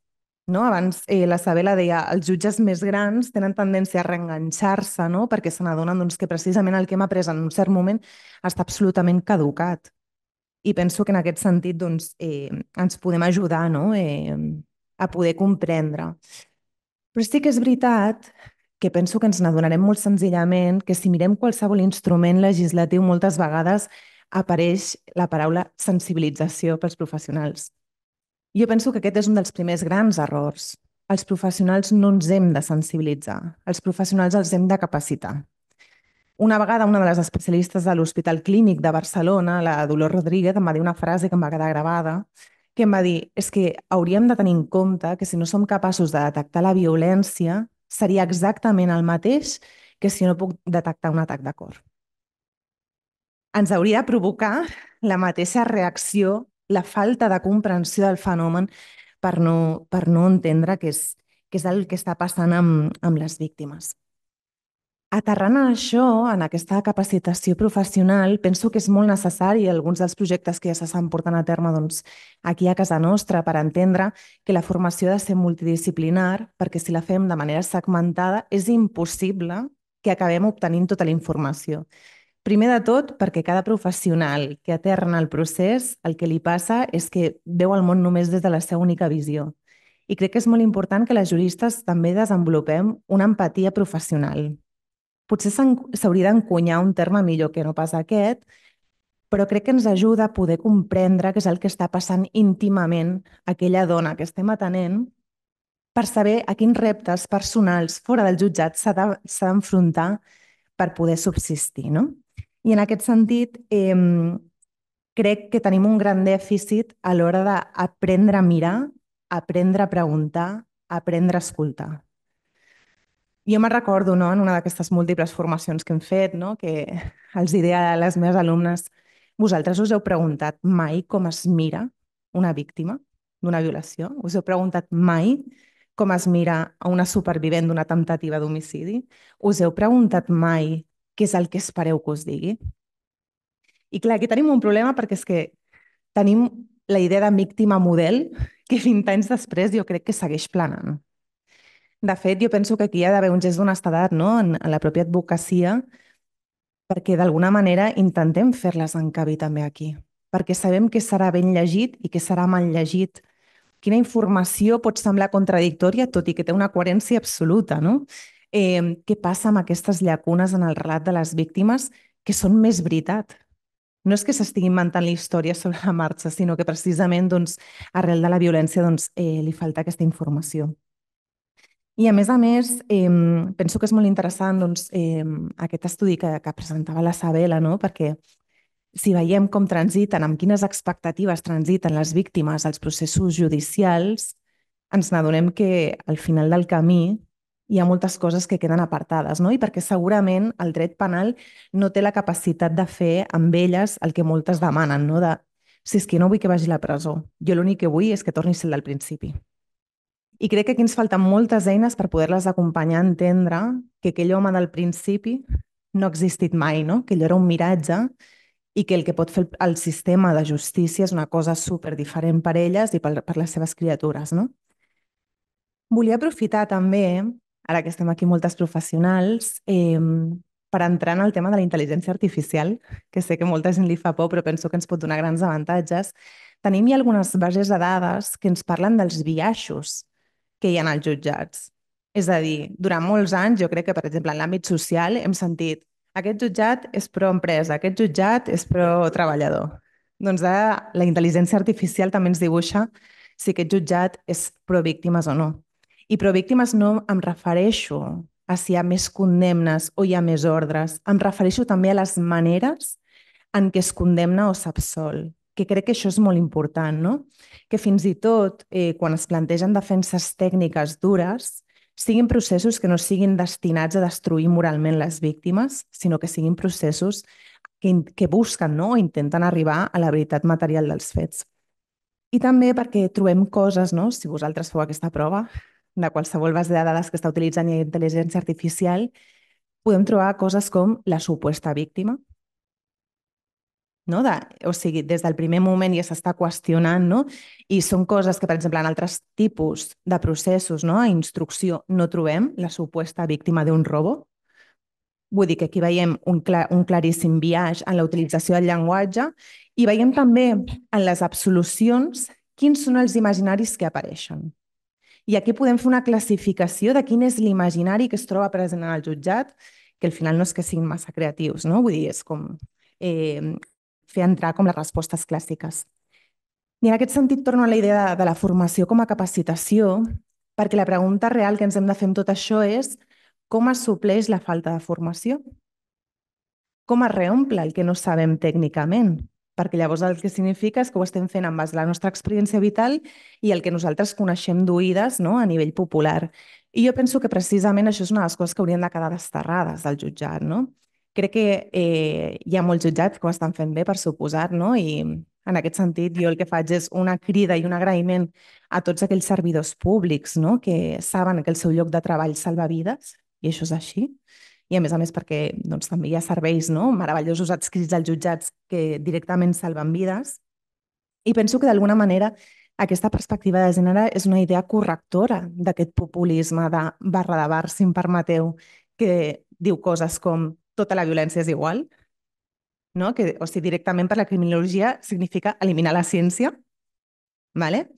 no? Abans eh, la Sabela deia els jutges més grans tenen tendència a reenganxar-se no? perquè se n'adonen doncs, que precisament el que hem après en un cert moment està absolutament caducat. I penso que en aquest sentit doncs, eh, ens podem ajudar no? eh, a poder comprendre. Però sí que és veritat que penso que ens n'adonarem molt senzillament que si mirem qualsevol instrument legislatiu moltes vegades apareix la paraula sensibilització pels professionals. Jo penso que aquest és un dels primers grans errors. Els professionals no ens hem de sensibilitzar, els professionals els hem de capacitar. Una vegada una de les especialistes de l'Hospital Clínic de Barcelona, la Dolors Rodríguez, em va dir una frase que em va quedar gravada, que em va dir és que hauríem de tenir en compte que si no som capaços de detectar la violència, seria exactament el mateix que si no puc detectar un atac de cor. Ens hauria de provocar la mateixa reacció la falta de comprensió del fenomen per no, per no entendre què és, què és el que està passant amb, amb les víctimes. Aterrant en això, en aquesta capacitació professional, penso que és molt necessari alguns dels projectes que ja s'estan portant a terme doncs, aquí a casa nostra per entendre que la formació ha de ser multidisciplinar, perquè si la fem de manera segmentada és impossible que acabem obtenint tota la informació. Primer de tot, perquè cada professional que aterra el procés, el que li passa és que veu el món només des de la seva única visió. I crec que és molt important que les juristes també desenvolupem una empatia professional. Potser s'hauria d'encunyar un terme millor que no pas aquest, però crec que ens ajuda a poder comprendre què és el que està passant íntimament aquella dona que estem atenent per saber a quins reptes personals fora del jutjat s'ha d'enfrontar per poder subsistir. No? I en aquest sentit, eh, crec que tenim un gran dèficit a l'hora d'aprendre a mirar, aprendre a preguntar, aprendre a escoltar. Jo me'n recordo no, en una d'aquestes múltiples formacions que hem fet, no, que els deia a les meves alumnes, vosaltres us heu preguntat mai com es mira una víctima d'una violació? Us heu preguntat mai com es mira a una supervivent d'una temptativa d'homicidi? Us heu preguntat mai què és el que espereu que us digui? I clar, aquí tenim un problema perquè és que tenim la idea de víctima model <laughs> que 20 anys després jo crec que segueix planant. De fet, jo penso que aquí hi ha d'haver un gest d'honestedat no? en, en la pròpia advocacia perquè d'alguna manera intentem fer-les encabir també aquí, perquè sabem que serà ben llegit i que serà mal llegit. Quina informació pot semblar contradictòria, tot i que té una coherència absoluta, no? Eh, què passa amb aquestes llacunes en el relat de les víctimes que són més veritat. No és que s'estigui inventant la història sobre la marxa, sinó que precisament doncs, arrel de la violència doncs, eh, li falta aquesta informació. I a més a més, eh, penso que és molt interessant doncs, eh, aquest estudi que, que presentava la Sabela, no? perquè si veiem com transiten, amb quines expectatives transiten les víctimes als processos judicials, ens n'adonem que al final del camí hi ha moltes coses que queden apartades, no? I perquè segurament el dret penal no té la capacitat de fer amb elles el que moltes demanen, no? De, si és que no vull que vagi a la presó, jo l'únic que vull és que torni a ser del principi. I crec que aquí ens falten moltes eines per poder-les acompanyar a entendre que aquell home del principi no ha existit mai, no? que allò era un miratge i que el que pot fer el sistema de justícia és una cosa super diferent per elles i per, per les seves criatures. No? Volia aprofitar també, ara que estem aquí moltes professionals, eh, per entrar en el tema de la intel·ligència artificial, que sé que molta gent li fa por, però penso que ens pot donar grans avantatges. Tenim ja algunes bases de dades que ens parlen dels biaixos que hi ha als jutjats. És a dir, durant molts anys, jo crec que, per exemple, en l'àmbit social hem sentit aquest jutjat és pro-empresa, aquest jutjat és pro-treballador. Doncs ara la intel·ligència artificial també ens dibuixa si aquest jutjat és pro-víctimes o no. I pro-víctimes no em refereixo a si hi ha més condemnes o hi ha més ordres. Em refereixo també a les maneres en què es condemna o s'absol, que crec que això és molt important, no? Que fins i tot eh, quan es plantegen defenses tècniques dures, siguin processos que no siguin destinats a destruir moralment les víctimes, sinó que siguin processos que, que busquen no? o intenten arribar a la veritat material dels fets. I també perquè trobem coses, no? si vosaltres feu aquesta prova, de qualsevol base de dades que està utilitzant intel·ligència artificial, podem trobar coses com la suposta víctima, no? De, o sigui, des del primer moment ja s'està qüestionant, no? I són coses que, per exemple, en altres tipus de processos, no? a instrucció, no trobem la suposta víctima d'un robo. Vull dir que aquí veiem un, clar, un claríssim viatge en la utilització del llenguatge i veiem també en les absolucions quins són els imaginaris que apareixen. I aquí podem fer una classificació de quin és l'imaginari que es troba present en el jutjat, que al final no és que siguin massa creatius, no? Vull dir, és com eh, fer entrar com les respostes clàssiques. I en aquest sentit torno a la idea de, de la formació com a capacitació, perquè la pregunta real que ens hem de fer amb tot això és com es supleix la falta de formació? Com es reomple el que no sabem tècnicament? Perquè llavors el que significa és que ho estem fent en base a la nostra experiència vital i el que nosaltres coneixem d'oïdes no? a nivell popular. I jo penso que precisament això és una de les coses que haurien de quedar desterrades del jutjat. No? Crec que eh, hi ha molts jutjats que ho estan fent bé, per suposar, no? I en aquest sentit jo el que faig és una crida i un agraïment a tots aquells servidors públics no? que saben que el seu lloc de treball salva vides, i això és així. I a més a més perquè doncs, també hi ha serveis no? meravellosos adscrits als jutjats que directament salven vides. I penso que d'alguna manera aquesta perspectiva de gènere és una idea correctora d'aquest populisme de barra de bar, si em permeteu, que diu coses com tota la violència és igual, no? que, o sigui, directament per la criminologia significa eliminar la ciència, ¿vale?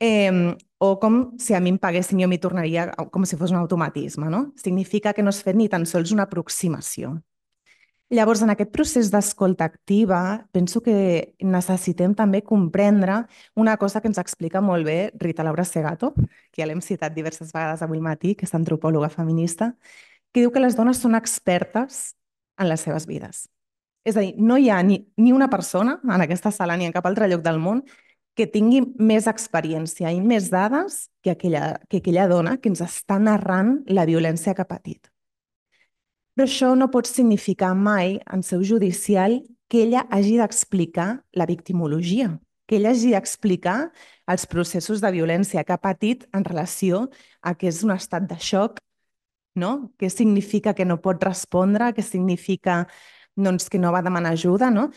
Eh, o com si a mi em paguessin jo m'hi tornaria com si fos un automatisme, no? Significa que no has fet ni tan sols una aproximació. Llavors, en aquest procés d'escolta activa, penso que necessitem també comprendre una cosa que ens explica molt bé Rita Laura Segato, que ja l'hem citat diverses vegades avui matí, que és antropòloga feminista, que diu que les dones són expertes en les seves vides. És a dir, no hi ha ni, ni una persona en aquesta sala ni en cap altre lloc del món que tingui més experiència i més dades que aquella, que aquella dona que ens està narrant la violència que ha patit. Però això no pot significar mai, en seu judicial, que ella hagi d'explicar la victimologia, que ella hagi d'explicar els processos de violència que ha patit en relació a que és un estat de xoc no? Què significa que no pot respondre? Què significa doncs, que no va demanar ajuda? No?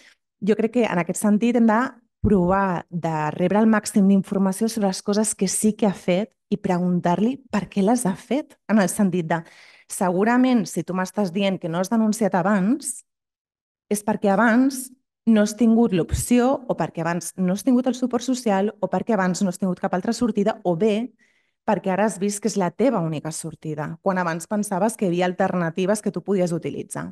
Jo crec que en aquest sentit hem de provar de rebre el màxim d'informació sobre les coses que sí que ha fet i preguntar-li per què les ha fet, en el sentit de segurament si tu m'estàs dient que no has denunciat abans és perquè abans no has tingut l'opció o perquè abans no has tingut el suport social o perquè abans no has tingut cap altra sortida o bé perquè ara has vist que és la teva única sortida, quan abans pensaves que hi havia alternatives que tu podies utilitzar.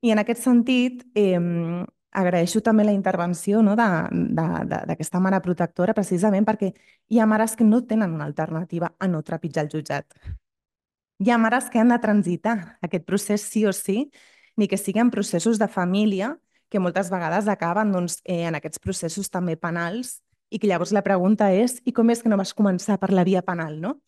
I en aquest sentit, eh, agraeixo també la intervenció no, d'aquesta mare protectora precisament perquè hi ha mares que no tenen una alternativa a no trepitjar el jutjat. Hi ha mares que han de transitar aquest procés sí o sí, ni que siguin processos de família que moltes vegades acaben doncs, eh, en aquests processos també penals i que llavors la pregunta és i com és que no vas començar per la via penal? No?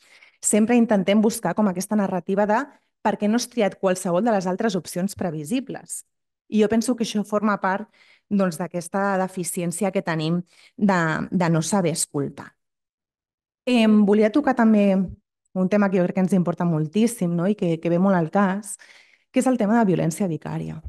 Sempre intentem buscar com aquesta narrativa de per què no has triat qualsevol de les altres opcions previsibles. I jo penso que això forma part doncs, d'aquesta doncs, deficiència que tenim de, de no saber escoltar. Eh, volia tocar també un tema que jo crec que ens importa moltíssim no? i que, que ve molt al cas, que és el tema de violència vicària.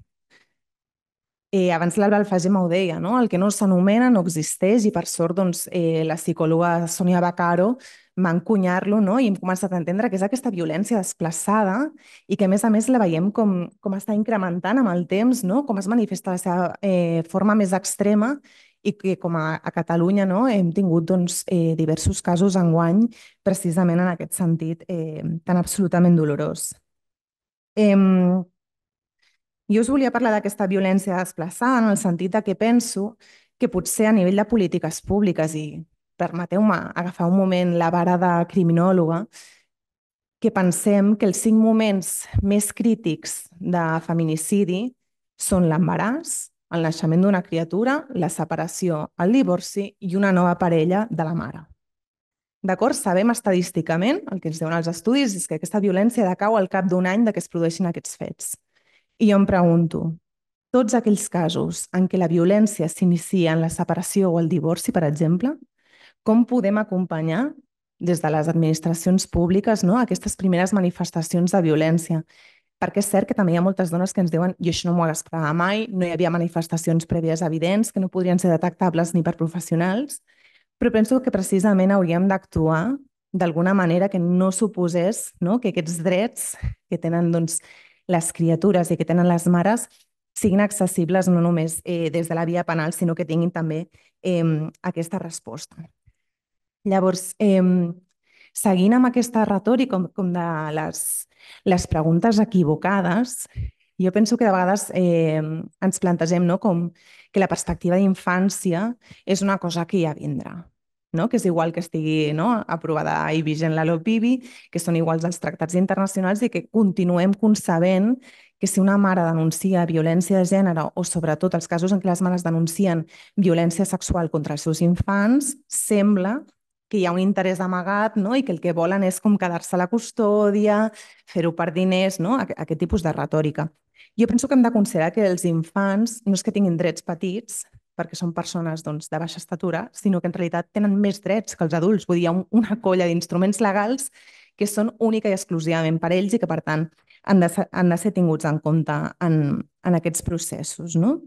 Eh, abans l'Alba Alfagema ho deia, no? el que no s'anomena no existeix i per sort doncs, eh, la psicòloga Sonia Bacaro va encunyar-lo no? i hem començat a entendre que és aquesta violència desplaçada i que a més a més la veiem com, com està incrementant amb el temps, no? com es manifesta la seva eh, forma més extrema i que com a, a Catalunya no? hem tingut doncs, eh, diversos casos enguany precisament en aquest sentit eh, tan absolutament dolorós. Eh, jo us volia parlar d'aquesta violència desplaçada en el sentit de que penso que potser a nivell de polítiques públiques i permeteu-me agafar un moment la vara de criminòloga, que pensem que els cinc moments més crítics de feminicidi són l'embaràs, el naixement d'una criatura, la separació, el divorci i una nova parella de la mare. D'acord? Sabem estadísticament, el que ens diuen els estudis, és que aquesta violència decau al cap d'un any que es produeixin aquests fets. I jo em pregunto, tots aquells casos en què la violència s'inicia en la separació o el divorci, per exemple, com podem acompanyar des de les administracions públiques no, aquestes primeres manifestacions de violència? Perquè és cert que també hi ha moltes dones que ens diuen jo això no m'ho esperava mai, no hi havia manifestacions prèvies evidents que no podrien ser detectables ni per professionals, però penso que precisament hauríem d'actuar d'alguna manera que no suposés no, que aquests drets que tenen doncs, les criatures i que tenen les mares siguin accessibles no només eh, des de la via penal, sinó que tinguin també eh, aquesta resposta. Llavors, eh, seguint amb aquesta retòrica com, com de les, les preguntes equivocades, jo penso que de vegades eh, ens plantegem no, com que la perspectiva d'infància és una cosa que ja vindrà no? que és igual que estigui no? aprovada i vigent la LOPIBI, que són iguals als tractats internacionals i que continuem concebent que si una mare denuncia violència de gènere o sobretot els casos en què les mares denuncien violència sexual contra els seus infants, sembla que hi ha un interès amagat no? i que el que volen és com quedar-se a la custòdia, fer-ho per diners, no? aquest tipus de retòrica. Jo penso que hem de considerar que els infants no és que tinguin drets petits, perquè són persones doncs, de baixa estatura, sinó que en realitat tenen més drets que els adults. Vull dir, hi ha una colla d'instruments legals que són única i exclusivament per ells i que, per tant, han de ser, han de ser tinguts en compte en, en aquests processos. No?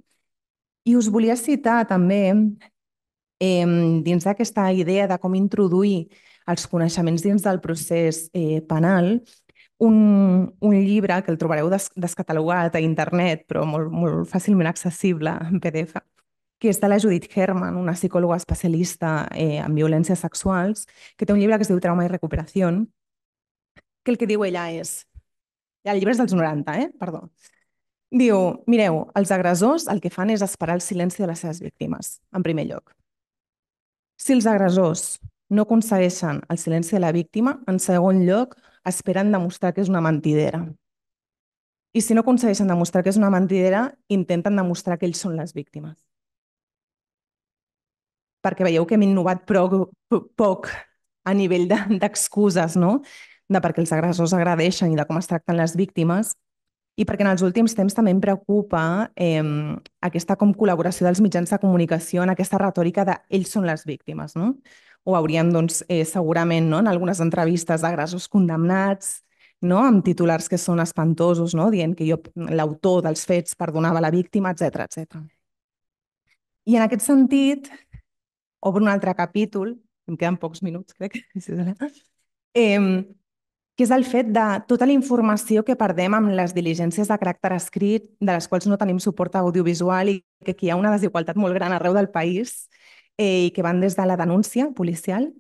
I us volia citar també, eh, dins d'aquesta idea de com introduir els coneixements dins del procés eh, penal, un, un llibre que el trobareu des, descatalogat a internet, però molt, molt fàcilment accessible en PDF, que és de la Judith Herman, una psicòloga especialista eh, en violències sexuals, que té un llibre que es diu Trauma i recuperació, que el que diu ella és... El llibre és dels 90, eh? Perdó. Diu, mireu, els agressors el que fan és esperar el silenci de les seves víctimes, en primer lloc. Si els agressors no aconsegueixen el silenci de la víctima, en segon lloc, esperen demostrar que és una mentidera. I si no aconsegueixen demostrar que és una mentidera, intenten demostrar que ells són les víctimes perquè veieu que hem innovat prou, poc a nivell d'excuses, de, no? de perquè els agressors agradeixen i de com es tracten les víctimes, i perquè en els últims temps també em preocupa eh, aquesta com col·laboració dels mitjans de comunicació en aquesta retòrica de ells són les víctimes. No? Ho haurien, doncs, eh, segurament, no? en algunes entrevistes d'agressors condemnats, no? amb titulars que són espantosos, no? dient que jo l'autor dels fets perdonava la víctima, etc etc. I en aquest sentit, obro un altre capítol, em queden pocs minuts, crec, <laughs> que és el fet de tota la informació que perdem amb les diligències de caràcter escrit, de les quals no tenim suport audiovisual i que aquí hi ha una desigualtat molt gran arreu del país eh, i que van des de la denúncia policial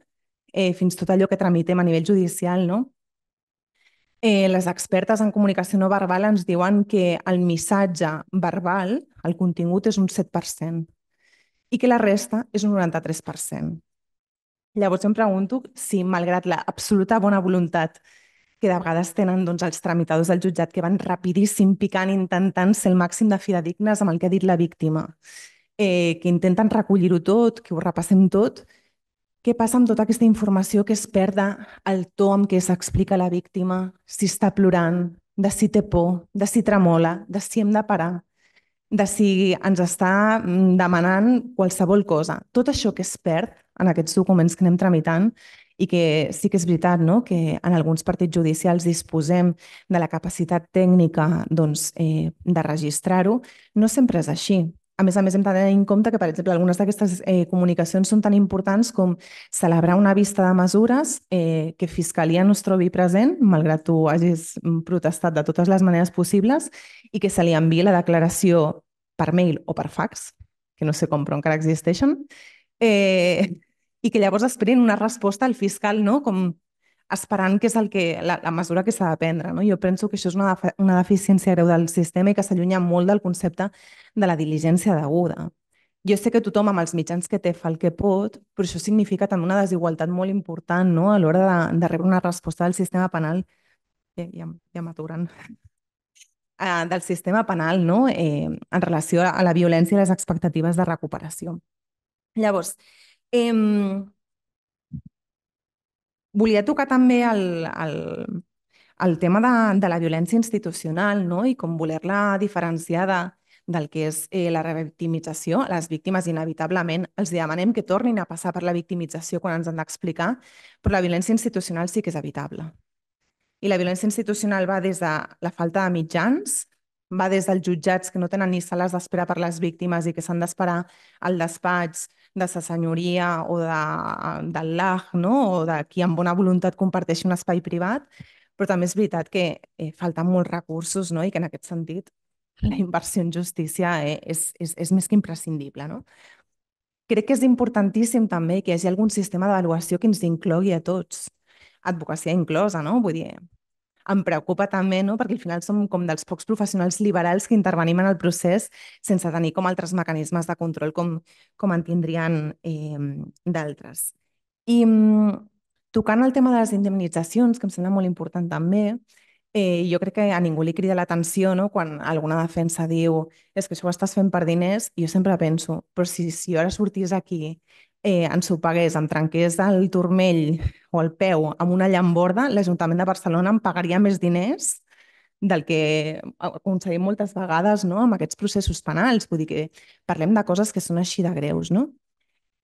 eh, fins tot allò que tramitem a nivell judicial, no? Eh, les expertes en comunicació no verbal ens diuen que el missatge verbal, el contingut, és un 7% i que la resta és un 93%. Llavors em pregunto si, malgrat l'absoluta bona voluntat que de vegades tenen doncs, els tramitadors del jutjat que van rapidíssim picant, intentant ser el màxim de fidedignes amb el que ha dit la víctima, eh, que intenten recollir-ho tot, que ho repassem tot, què passa amb tota aquesta informació que es perda el to amb què s'explica la víctima, si està plorant, de si té por, de si tremola, de si hem de parar, de si ens està mm, demanant qualsevol cosa. Tot això que es perd en aquests documents que anem tramitant i que sí que és veritat no? que en alguns partits judicials disposem de la capacitat tècnica doncs, eh, de registrar-ho, no sempre és així. A més a més, hem de tenir en compte que, per exemple, algunes d'aquestes eh, comunicacions són tan importants com celebrar una vista de mesures eh, que Fiscalia no es trobi present, malgrat tu hagis mm, protestat de totes les maneres possibles, i que se li enviï la declaració per mail o per fax, que no sé com, però encara existeixen, eh, i que llavors esperin una resposta al fiscal, no? com esperant que és el que, la, la mesura que s'ha de prendre. No? Jo penso que això és una, una deficiència greu del sistema i que s'allunya molt del concepte de la diligència deguda. Jo sé que tothom amb els mitjans que té fa el que pot, però això significa també una desigualtat molt important no? a l'hora de, de rebre una resposta del sistema penal, eh, ja, ja m'aturen, eh, <laughs> del sistema penal no? eh, en relació a la violència i les expectatives de recuperació. Llavors, eh, Volia tocar també el, el, el tema de, de la violència institucional no? i com voler-la diferenciar de, del que és eh, la revictimització. Les víctimes inevitablement els demanem que tornin a passar per la victimització quan ens han d'explicar, però la violència institucional sí que és evitable. I la violència institucional va des de la falta de mitjans, va des dels jutjats que no tenen ni sales d'espera per les víctimes i que s'han d'esperar al despatx de sa senyoria o de, del LAG, no? o de qui amb bona voluntat comparteixi un espai privat, però també és veritat que eh, falten molts recursos no? i que en aquest sentit <laughs> la inversió en justícia eh, és, és, és més que imprescindible. No? Crec que és importantíssim també que hi hagi algun sistema d'avaluació que ens inclogui a tots, advocacia inclosa, no? Vull dir, em preocupa també, no? perquè al final som com dels pocs professionals liberals que intervenim en el procés sense tenir com altres mecanismes de control com, com en tindrien eh, d'altres. I tocant el tema de les indemnitzacions, que em sembla molt important també, eh, jo crec que a ningú li crida l'atenció no? quan alguna defensa diu és que això ho estàs fent per diners, i jo sempre penso, però si, si jo ara sortís aquí eh, ens ho pagués, em trenqués el turmell o el peu amb una llamborda, l'Ajuntament de Barcelona em pagaria més diners del que aconseguim moltes vegades no? amb aquests processos penals. Vull dir que parlem de coses que són així de greus. No?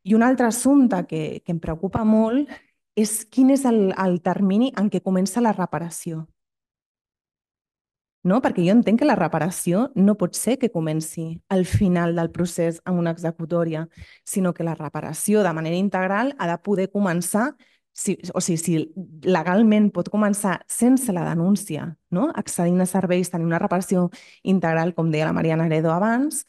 I un altre assumpte que, que em preocupa molt és quin és el, el termini en què comença la reparació no? perquè jo entenc que la reparació no pot ser que comenci al final del procés amb una executòria, sinó que la reparació de manera integral ha de poder començar, si, o sigui, si legalment pot començar sense la denúncia, no? accedint a serveis, tenir una reparació integral, com deia la Mariana Heredo abans,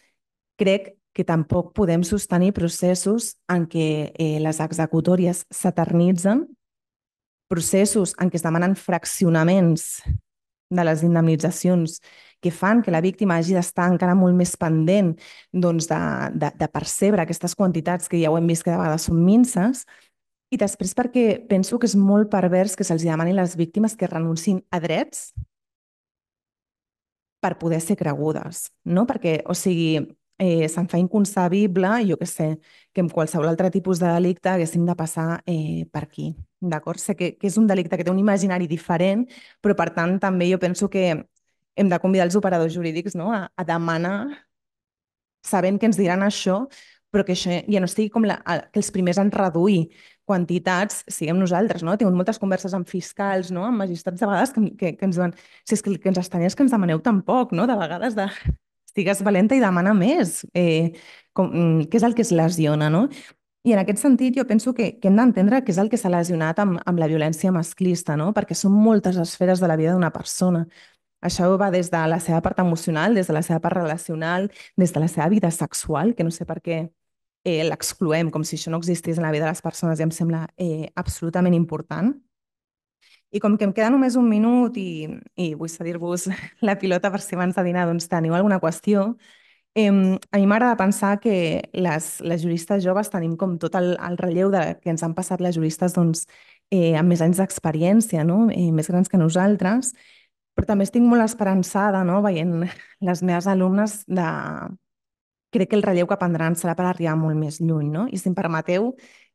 crec que tampoc podem sostenir processos en què eh, les executòries s'eternitzen, processos en què es demanen fraccionaments de les indemnitzacions que fan que la víctima hagi d'estar encara molt més pendent doncs, de, de, de percebre aquestes quantitats que ja ho hem vist que de vegades són minces, i després perquè penso que és molt pervers que se'ls demani a les víctimes que renuncin a drets per poder ser cregudes, no? Perquè, o sigui, eh, se'n fa inconcebible, jo que sé, que en qualsevol altre tipus de delicte haguéssim de passar eh, per aquí. D'acord? Sé que, que és un delicte que té un imaginari diferent, però per tant també jo penso que hem de convidar els operadors jurídics no? a, a demanar, sabent que ens diran això, però que això ja no estigui com la, que els primers en reduir quantitats siguem nosaltres, no? Tinc moltes converses amb fiscals, no? amb magistrats de vegades que, que, que ens diuen si és que el que ens estranya és que ens demaneu tan poc, no? de vegades de estigues valenta i demana més. Eh, com, mm, què és el que es lesiona, no? I en aquest sentit jo penso que, que hem d'entendre què és el que s'ha lesionat amb, amb la violència masclista, no? perquè són moltes esferes de la vida d'una persona. Això va des de la seva part emocional, des de la seva part relacional, des de la seva vida sexual, que no sé per què eh, l'excloem com si això no existís en la vida de les persones i em sembla eh, absolutament important. I com que em queda només un minut i, i vull cedir-vos <laughs> la pilota per si abans de dinar doncs, teniu alguna qüestió, eh, a mi m'agrada pensar que les, les juristes joves tenim com tot el, el relleu de, que ens han passat les juristes doncs, eh, amb més anys d'experiència, no? eh, més grans que nosaltres, però també estic molt esperançada no? veient les meves alumnes de... Crec que el relleu que prendran serà per arribar molt més lluny, no? I si em permeteu,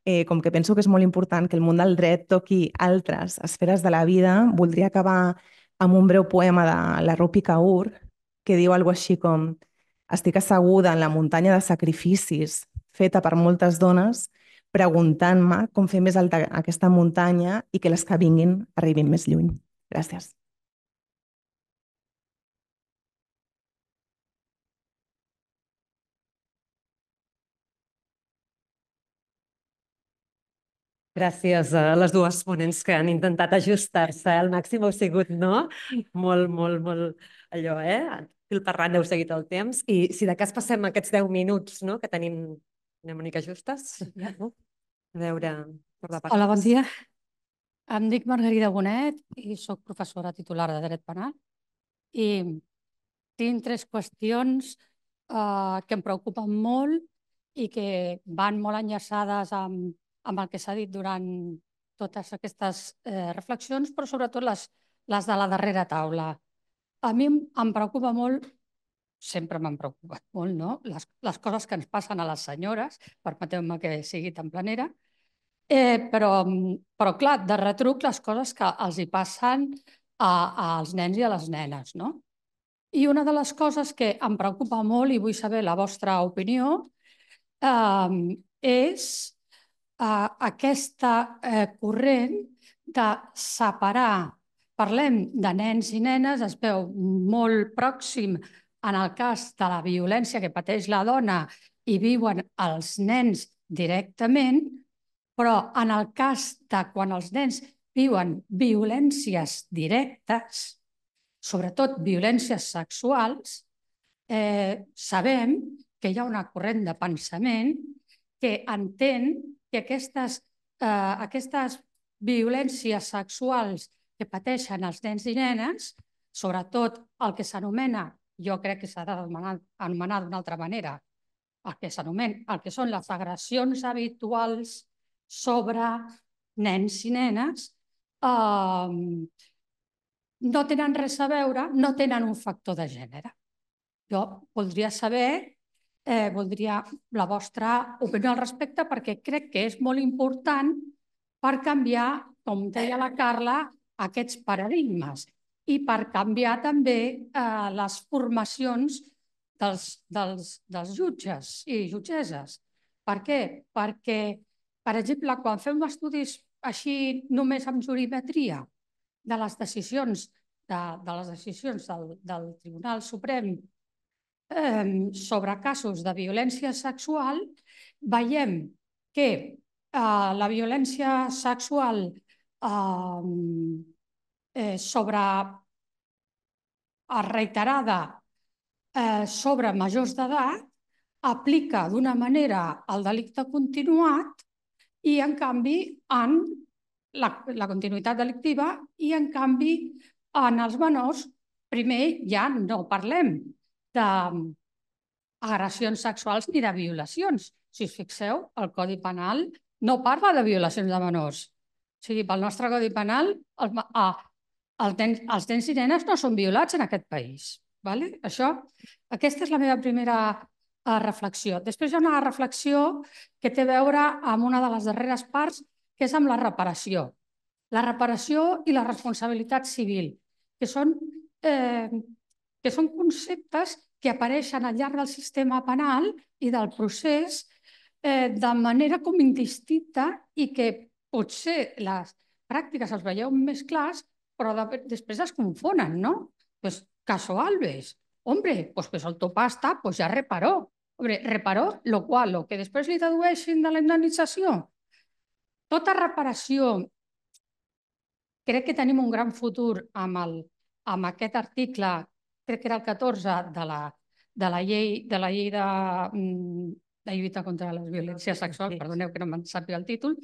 eh, com que penso que és molt important que el món del dret toqui altres esferes de la vida, voldria acabar amb un breu poema de la Rupi Kaur que diu alguna així com estic asseguda en la muntanya de sacrificis feta per moltes dones preguntant-me com fer més alta aquesta muntanya i que les que vinguin arribin més lluny. Gràcies. Gràcies a les dues ponents que han intentat ajustar-se al màxim. Heu sigut, no? Molt, molt, molt allò, eh? Fil parlant heu seguit el temps. I si de cas passem aquests 10 minuts, no?, que tenim una mica justes. Ja. A veure... Hola, bon dia. Em dic Margarida Bonet i sóc professora titular de Dret Penal. I tinc tres qüestions eh, que em preocupen molt i que van molt enllaçades amb amb el que s'ha dit durant totes aquestes eh, reflexions, però sobretot les, les de la darrera taula. A mi em preocupa molt, sempre m'han preocupat molt, no? les, les coses que ens passen a les senyores, permeteu-me que sigui tan planera, eh, però, però clar, de retruc les coses que els hi passen als nens i a les nenes. No? I una de les coses que em preocupa molt, i vull saber la vostra opinió, eh, és eh, aquesta eh, corrent de separar, parlem de nens i nenes, es veu molt pròxim en el cas de la violència que pateix la dona i viuen els nens directament, però en el cas de quan els nens viuen violències directes, sobretot violències sexuals, eh, sabem que hi ha una corrent de pensament que entén que aquestes, eh, aquestes violències sexuals que pateixen els nens i nenes, sobretot el que s'anomena, jo crec que s'ha d'anomenar d'una altra manera, el que s'anomena, el que són les agressions habituals sobre nens i nenes, eh, no tenen res a veure, no tenen un factor de gènere. Jo voldria saber eh, voldria la vostra opinió al respecte perquè crec que és molt important per canviar, com deia la Carla, aquests paradigmes i per canviar també eh, les formacions dels, dels, dels jutges i jutgeses. Per què? Perquè, per exemple, quan fem estudis així només amb jurimetria de les decisions de, de les decisions del, del Tribunal Suprem sobre casos de violència sexual, veiem que eh, la violència sexual eh, sobre reiterada eh, sobre majors d'edat aplica d'una manera el delicte continuat i, en canvi, en la, la continuïtat delictiva i, en canvi, en els menors, primer ja no parlem d'agressions sexuals ni de violacions. Si us fixeu, el Codi Penal no parla de violacions de menors. O sigui, pel nostre Codi Penal, el, ah, el ten, els nens i nenes no són violats en aquest país. Vale? Això, aquesta és la meva primera uh, reflexió. Després hi ha una reflexió que té a veure amb una de les darreres parts, que és amb la reparació. La reparació i la responsabilitat civil, que són eh, que són conceptes que apareixen al llarg del sistema penal i del procés eh, de manera com indistinta i que potser les pràctiques els veieu més clars, però de, després es confonen, no? Pues caso Alves, hombre, pues que soltó pasta, pues ja reparó. Hombre, reparó, lo qual, lo que després li dedueixin de la indemnització. Tota reparació, crec que tenim un gran futur amb, el, amb aquest article crec que era el 14 de la, de la llei de, la llei de, mm, de lluita contra les violències sexuals, perdoneu que no me'n sàpiga el títol,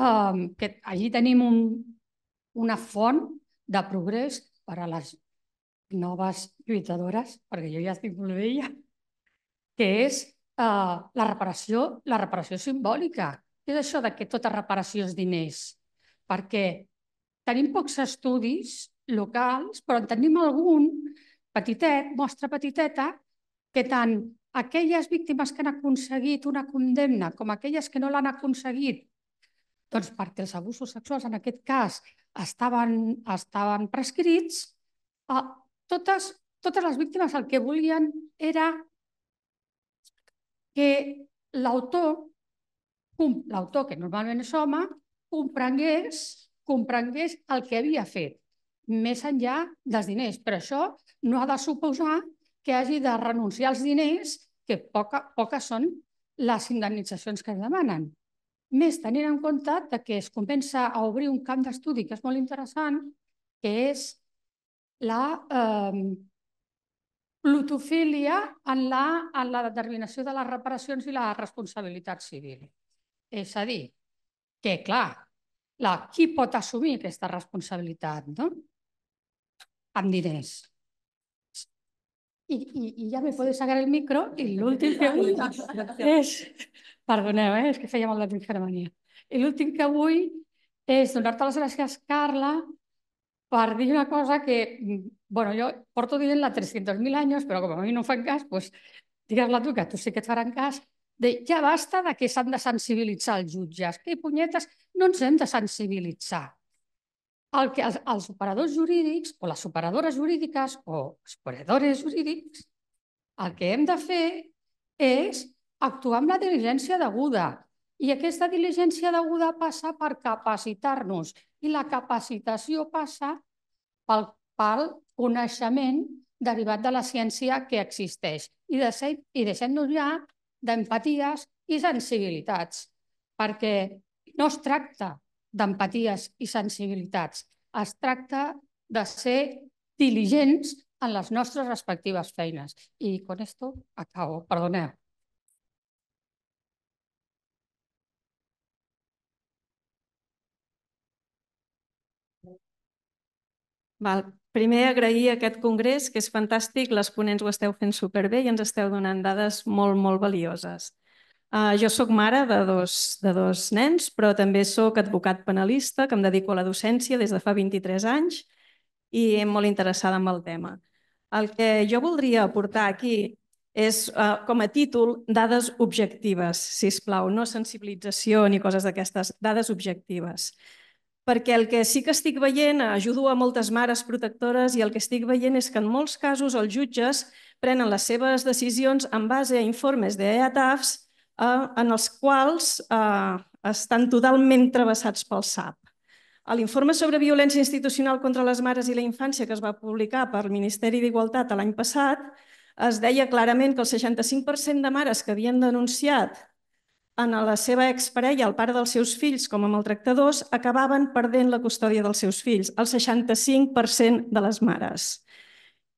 um, que allí tenim un, una font de progrés per a les noves lluitadores, perquè jo ja estic molt vella, que és uh, la reparació, la reparació simbòlica. Què és això de que tota reparació és diners? Perquè tenim pocs estudis locals, però en tenim algun petitet, mostra petiteta, que tant aquelles víctimes que han aconseguit una condemna com aquelles que no l'han aconseguit, doncs perquè els abusos sexuals en aquest cas estaven, estaven prescrits, eh, totes, totes les víctimes el que volien era que l'autor, l'autor, que normalment és home, comprengués, comprengués el que havia fet, més enllà dels diners. Però això no ha de suposar que hagi de renunciar als diners, que poca, poques són les indemnitzacions que es demanen. Més tenint en compte que es comença a obrir un camp d'estudi que és molt interessant, que és la eh, plutofília en la, en la determinació de les reparacions i la responsabilitat civil. És a dir, que clar, la, qui pot assumir aquesta responsabilitat, no? Amb diners. I, i, i ja me puedes sacar el micro i l'últim que vull <laughs> és... Perdoneu, eh? és que feia molt de venia. I l'últim que vull és donar-te les gràcies, Carla, per dir una cosa que, bueno, jo porto dient-la 300.000 anys, però com a mi no em fan cas, doncs digues-la tu, que tu sí que et faran cas, de ja basta de que s'han de sensibilitzar els jutges. Que punyetes, no ens hem de sensibilitzar. El que els, els operadors jurídics o les operadores jurídiques o els operadors jurídics el que hem de fer és actuar amb la diligència deguda. I aquesta diligència deguda passa per capacitar-nos i la capacitació passa pel, pel coneixement derivat de la ciència que existeix. I, deixem, i deixem-nos ja d'empaties i sensibilitats, perquè no es tracta d'empaties i sensibilitats, es tracta de ser diligents en les nostres respectives feines. I con esto acabo, perdoneu. Val. Primer, agrair aquest congrés, que és fantàstic, les ponents ho esteu fent superbé i ens esteu donant dades molt, molt valioses. Uh, jo sóc mare de dos, de dos nens, però també sóc advocat penalista, que em dedico a la docència des de fa 23 anys i em molt interessada en el tema. El que jo voldria aportar aquí és, uh, com a títol, dades objectives, si us plau, no sensibilització ni coses d'aquestes, dades objectives perquè el que sí que estic veient, ajudo a moltes mares protectores i el que estic veient és que en molts casos els jutges prenen les seves decisions en base a informes d'EATAFs eh, en els quals eh, estan totalment travessats pel SAP. A l'informe sobre violència institucional contra les mares i la infància que es va publicar pel Ministeri d'Igualtat l'any passat, es deia clarament que el 65% de mares que havien denunciat en la seva exparella, el pare dels seus fills, com a maltractadors, acabaven perdent la custòdia dels seus fills, el 65% de les mares,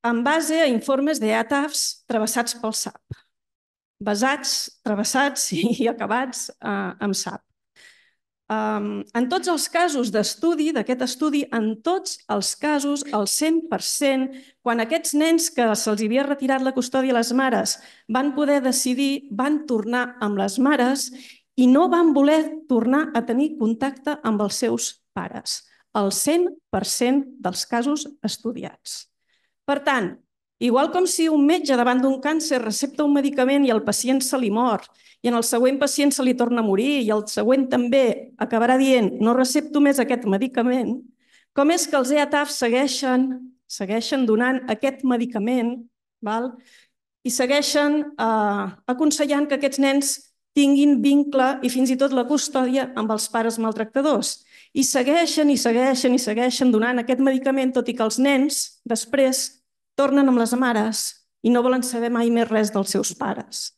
en base a informes d'EATAFs travessats pel SAP, basats, travessats <laughs> i acabats eh, amb SAP. En tots els casos d'estudi, d'aquest estudi, en tots els casos, el 100%, quan aquests nens que se'ls havia retirat la custòdia a les mares van poder decidir, van tornar amb les mares i no van voler tornar a tenir contacte amb els seus pares. El 100% dels casos estudiats. Per tant, igual com si un metge davant d'un càncer recepta un medicament i el pacient se li mor i en el següent pacient se li torna a morir i el següent també acabarà dient no recepto més aquest medicament, com és que els EATAF segueixen, segueixen donant aquest medicament val? i segueixen eh, aconsellant que aquests nens tinguin vincle i fins i tot la custòdia amb els pares maltractadors. I segueixen i segueixen i segueixen donant aquest medicament, tot i que els nens després tornen amb les mares i no volen saber mai més res dels seus pares.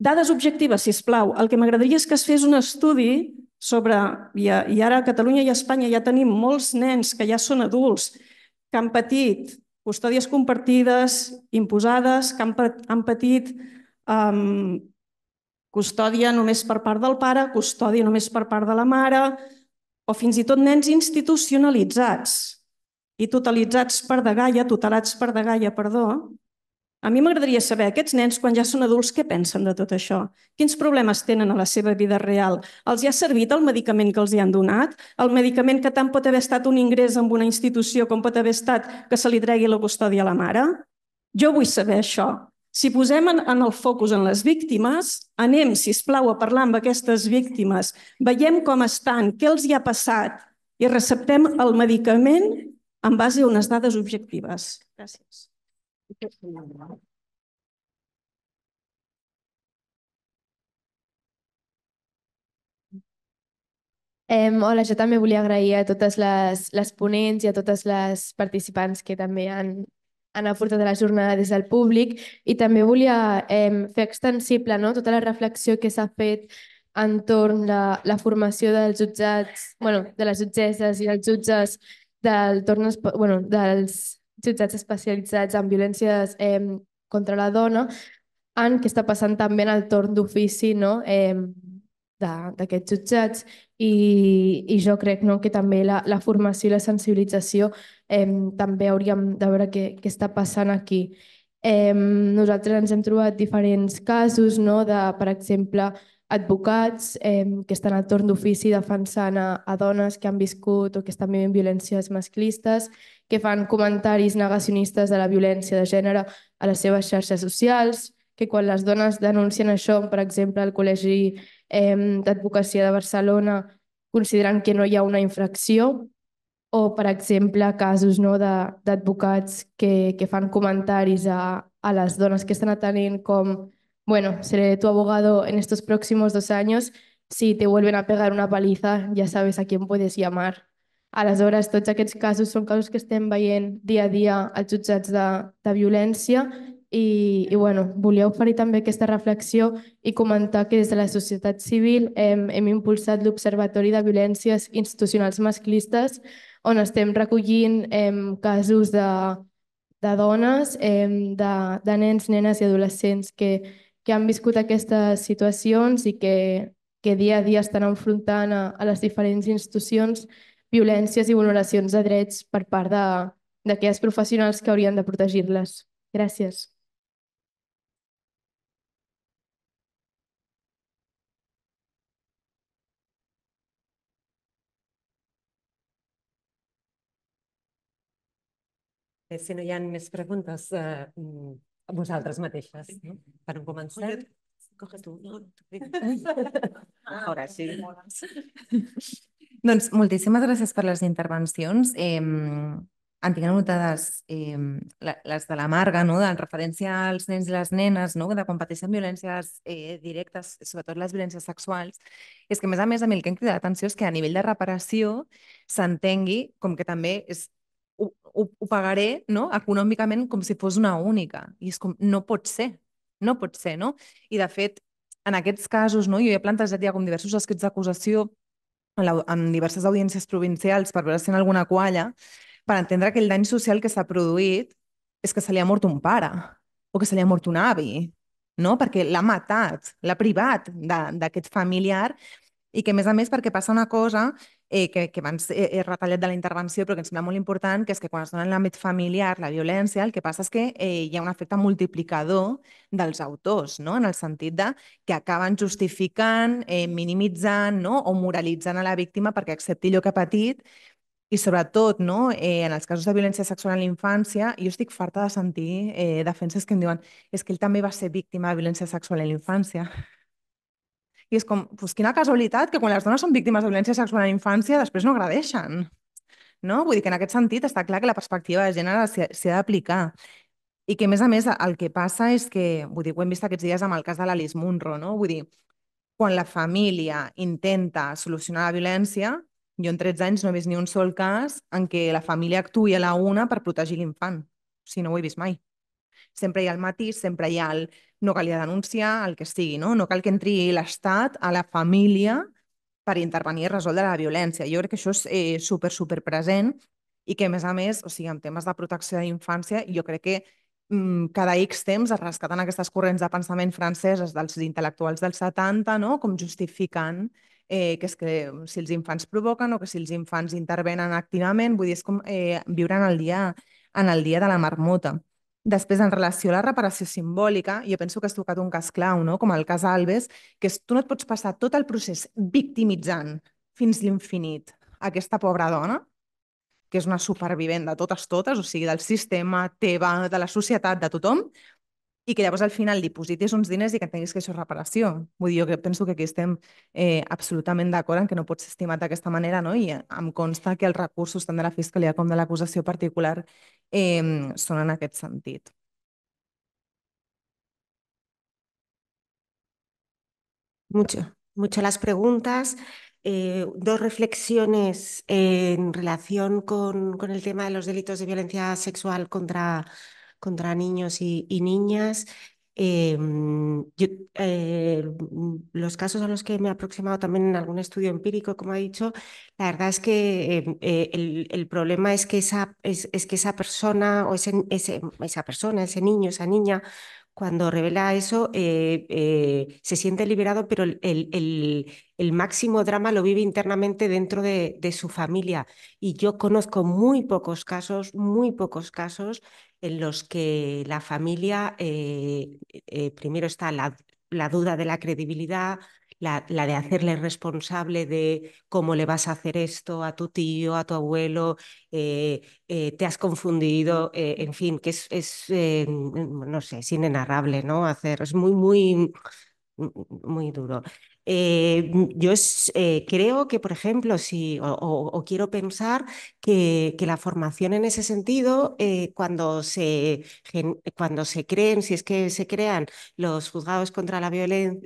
Dades objectives, si plau. El que m'agradaria és que es fes un estudi sobre, i ara a Catalunya i a Espanya ja tenim molts nens que ja són adults, que han patit custòdies compartides, imposades, que han, patit um, custòdia només per part del pare, custòdia només per part de la mare, o fins i tot nens institucionalitzats i totalitzats per de Gaia, tutelats per de Gaia, perdó, a mi m'agradaria saber, aquests nens, quan ja són adults, què pensen de tot això? Quins problemes tenen a la seva vida real? Els hi ha servit el medicament que els hi han donat? El medicament que tant pot haver estat un ingrés en una institució com pot haver estat que se li tregui la custòdia a la mare? Jo vull saber això. Si posem en, el focus en les víctimes, anem, si plau, a parlar amb aquestes víctimes, veiem com estan, què els hi ha passat i receptem el medicament en base a unes dades objectives. Gràcies. Eh, hola, jo també volia agrair a totes les, les ponents i a totes les participants que també han, han aportat a la jornada des del públic i també volia eh, fer extensible no, tota la reflexió que s'ha fet entorn la, la formació dels jutjats, bueno, de les jutgesses i dels jutges del torn, bueno, dels jutjats especialitzats en violències eh, contra la dona, en què està passant també en el torn d'ofici no? eh, d'aquests jutjats i, i jo crec no, que també la, la formació i la sensibilització eh, també hauríem de veure què, què està passant aquí. Eh, nosaltres ens hem trobat diferents casos no, de, per exemple, advocats eh, que estan al torn d'ofici defensant a, a dones que han viscut o que estan vivint violències masclistes, que fan comentaris negacionistes de la violència de gènere a les seves xarxes socials, que quan les dones denuncien això, per exemple, al Col·legi eh, d'Advocacia de Barcelona, consideren que no hi ha una infracció, o, per exemple, casos no, d'advocats que, que fan comentaris a, a les dones que estan atenent com bueno, seré tu abogado en estos próximos dos años. Si te vuelven a pegar una paliza, ja sabes a quién puedes llamar. Aleshores, tots aquests casos són casos que estem veient dia a dia als jutjats de, de violència i, i bueno, volia oferir també aquesta reflexió i comentar que des de la societat civil hem, hem impulsat l'Observatori de Violències Institucionals Masclistes on estem recollint em, casos de, de dones, em, de, de nens, nenes i adolescents que, que han viscut aquestes situacions i que, que dia a dia estan enfrontant a, a les diferents institucions violències i vulneracions de drets per part d'aquells professionals que haurien de protegir-les. Gràcies. Si no hi ha més preguntes, eh, vosaltres mateixes, no? Per on comencem? Coge tu. Ara <laughs> sí. doncs moltíssimes gràcies per les intervencions. Eh, en tinc anotades eh, les de la Marga, no? en referència als nens i les nenes, no? de quan pateixen violències eh, directes, sobretot les violències sexuals, és que, a més a més, a mi el que em crida l'atenció és que a nivell de reparació s'entengui com que també és ho, ho, ho pagaré no? econòmicament com si fos una única. I és com, no pot ser, no pot ser, no? I de fet, en aquests casos, no, jo he plantejat ja com diversos escrits d'acusació en, en diverses audiències provincials per veure si en alguna qualla, per entendre que el dany social que s'ha produït és que se li ha mort un pare o que se li ha mort un avi, no? perquè l'ha matat, l'ha privat d'aquest familiar i que, a més a més, perquè passa una cosa eh, que, que abans he, he retallat de la intervenció, però que em sembla molt important, que és que quan es dona en l'àmbit familiar la violència, el que passa és que eh, hi ha un efecte multiplicador dels autors, no? en el sentit de que acaben justificant, eh, minimitzant no? o moralitzant a la víctima perquè accepti allò que ha patit i sobretot, no, eh, en els casos de violència sexual en la infància, jo estic farta de sentir eh, defenses que em diuen és que ell també va ser víctima de violència sexual en la infància. I és com, pues, quina casualitat que quan les dones són víctimes de violència sexual en la infància després no agradeixen. No? Vull dir que en aquest sentit està clar que la perspectiva de gènere s'hi ha d'aplicar. I que, a més a més, el que passa és que, vull dir, ho hem vist aquests dies amb el cas de l'Alice Munro, no? Vull dir, quan la família intenta solucionar la violència, jo en 13 anys no he vist ni un sol cas en què la família actui a la una per protegir l'infant. O sigui, no ho he vist mai. Sempre hi ha el matís, sempre hi ha el no calia denunciar, el que sigui, no? No cal que entri l'Estat a la família per intervenir i resoldre la violència. Jo crec que això és eh, super, super present i que, a més a més, o sigui, en temes de protecció de la jo crec que mm, cada X temps es rescaten aquestes corrents de pensament franceses dels intel·lectuals dels 70, no? com justificant eh, que és que si els infants provoquen o que si els infants intervenen activament, vull dir, és com eh, viure en el dia, en el dia de la marmota. Després, en relació a la reparació simbòlica, jo penso que has tocat un cas clau, no? com el cas Alves, que és, tu no et pots passar tot el procés victimitzant fins l'infinit aquesta pobra dona, que és una supervivent de totes totes, o sigui, del sistema, teva, de la societat, de tothom, i que llavors al final dipositis uns diners i que tinguis que això reparació. Vull dir, jo penso que aquí estem eh, absolutament d'acord en que no pot ser estimat d'aquesta manera, no? I em consta que els recursos tant de la Fiscalia com de l'acusació particular eh, són en aquest sentit. Mucho, mucho las preguntas. Eh, dos reflexiones en relación con, con, el tema de los delitos de violencia sexual contra, contra niños y, niñas. Yo, eh, los casos a los que me he aproximado también en algún estudio empírico, como ha dicho, la verdad es que eh, el, problema es que esa, es, que esa persona o ese, ese, esa persona, ese niño, esa niña, cuando revela eso, eh, se siente liberado, pero el, el, el, máximo drama lo vive internamente dentro de, de, su familia. Y yo conozco muy pocos casos, muy pocos casos en los que la familia, eh, primero está la, la duda de la credibilidad, la, la, de hacerle responsable de cómo le vas a hacer esto a tu tío, a tu abuelo, eh, eh, te has confundido, eh, en fin, que es, es no sé, inenarrable, ¿no? Hacer, es muy, muy, muy duro. Eh, yo es, eh, creo que, por ejemplo, si, o, o, quiero pensar que, que, la formación en ese sentido, eh, cuando, se, cuando se creen, si es que se crean los juzgados contra la, violen,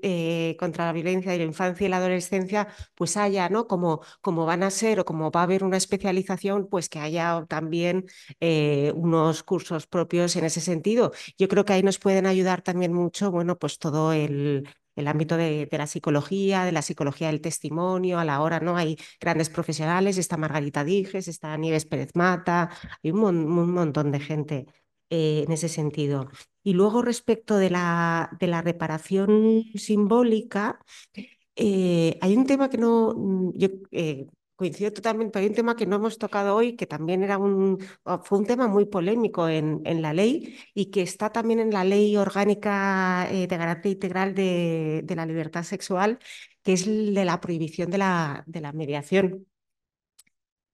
contra la violencia de la infancia y la adolescencia, pues haya, ¿no? Como, como van a ser o como va a haber una especialización, pues que haya también unos cursos propios en ese sentido. Yo creo que ahí nos pueden ayudar también mucho, bueno, pues todo el el ámbito de, de, la psicología, de la psicología del testimonio, a la hora no hay grandes profesionales, está Margarita Dijes, está Nieves Pérez Mata, hay un, montón de gente eh, en ese sentido. Y luego respecto de la, de la reparación simbólica, eh, hay un tema que no, yo eh, coincido totalmente, hay un tema que no hemos tocado hoy, que también era un, fue un tema muy polémico en, en la ley y que está también en la ley orgánica eh, de garantía integral de, de, la libertad sexual, que es de la prohibición de la, de la mediación.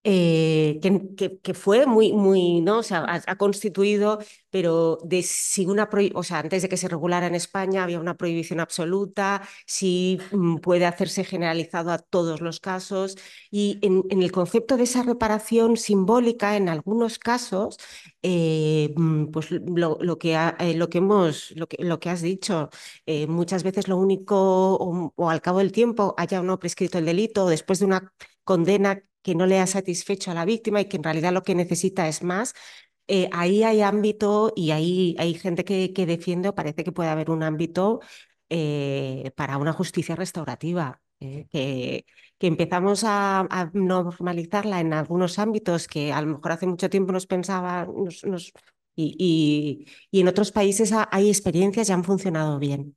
Eh, que, que, que, fue muy, muy, ¿no? O sea, ha, constituido, pero de si una, o sea, antes de que se regulara en España había una prohibición absoluta, si mm, puede hacerse generalizado a todos los casos. Y en, en, el concepto de esa reparación simbólica, en algunos casos, eh, mm, pues lo, lo, que ha, eh, lo, que hemos, lo, que, lo que has dicho, muchas veces lo único, o, o al cabo del tiempo, haya uno prescrito el delito, o después de una condena que no le ha satisfecho a la víctima y que en realidad lo que necesita es más, eh, ahí hay ámbito y ahí hay gente que, que defiende o parece que puede haber un ámbito eh, para una justicia restaurativa. Eh, que, que, empezamos a, a, normalizarla en algunos ámbitos que a lo mejor hace mucho tiempo nos pensaba nos, nos, y, y, y, en otros países hay experiencias y han funcionado bien.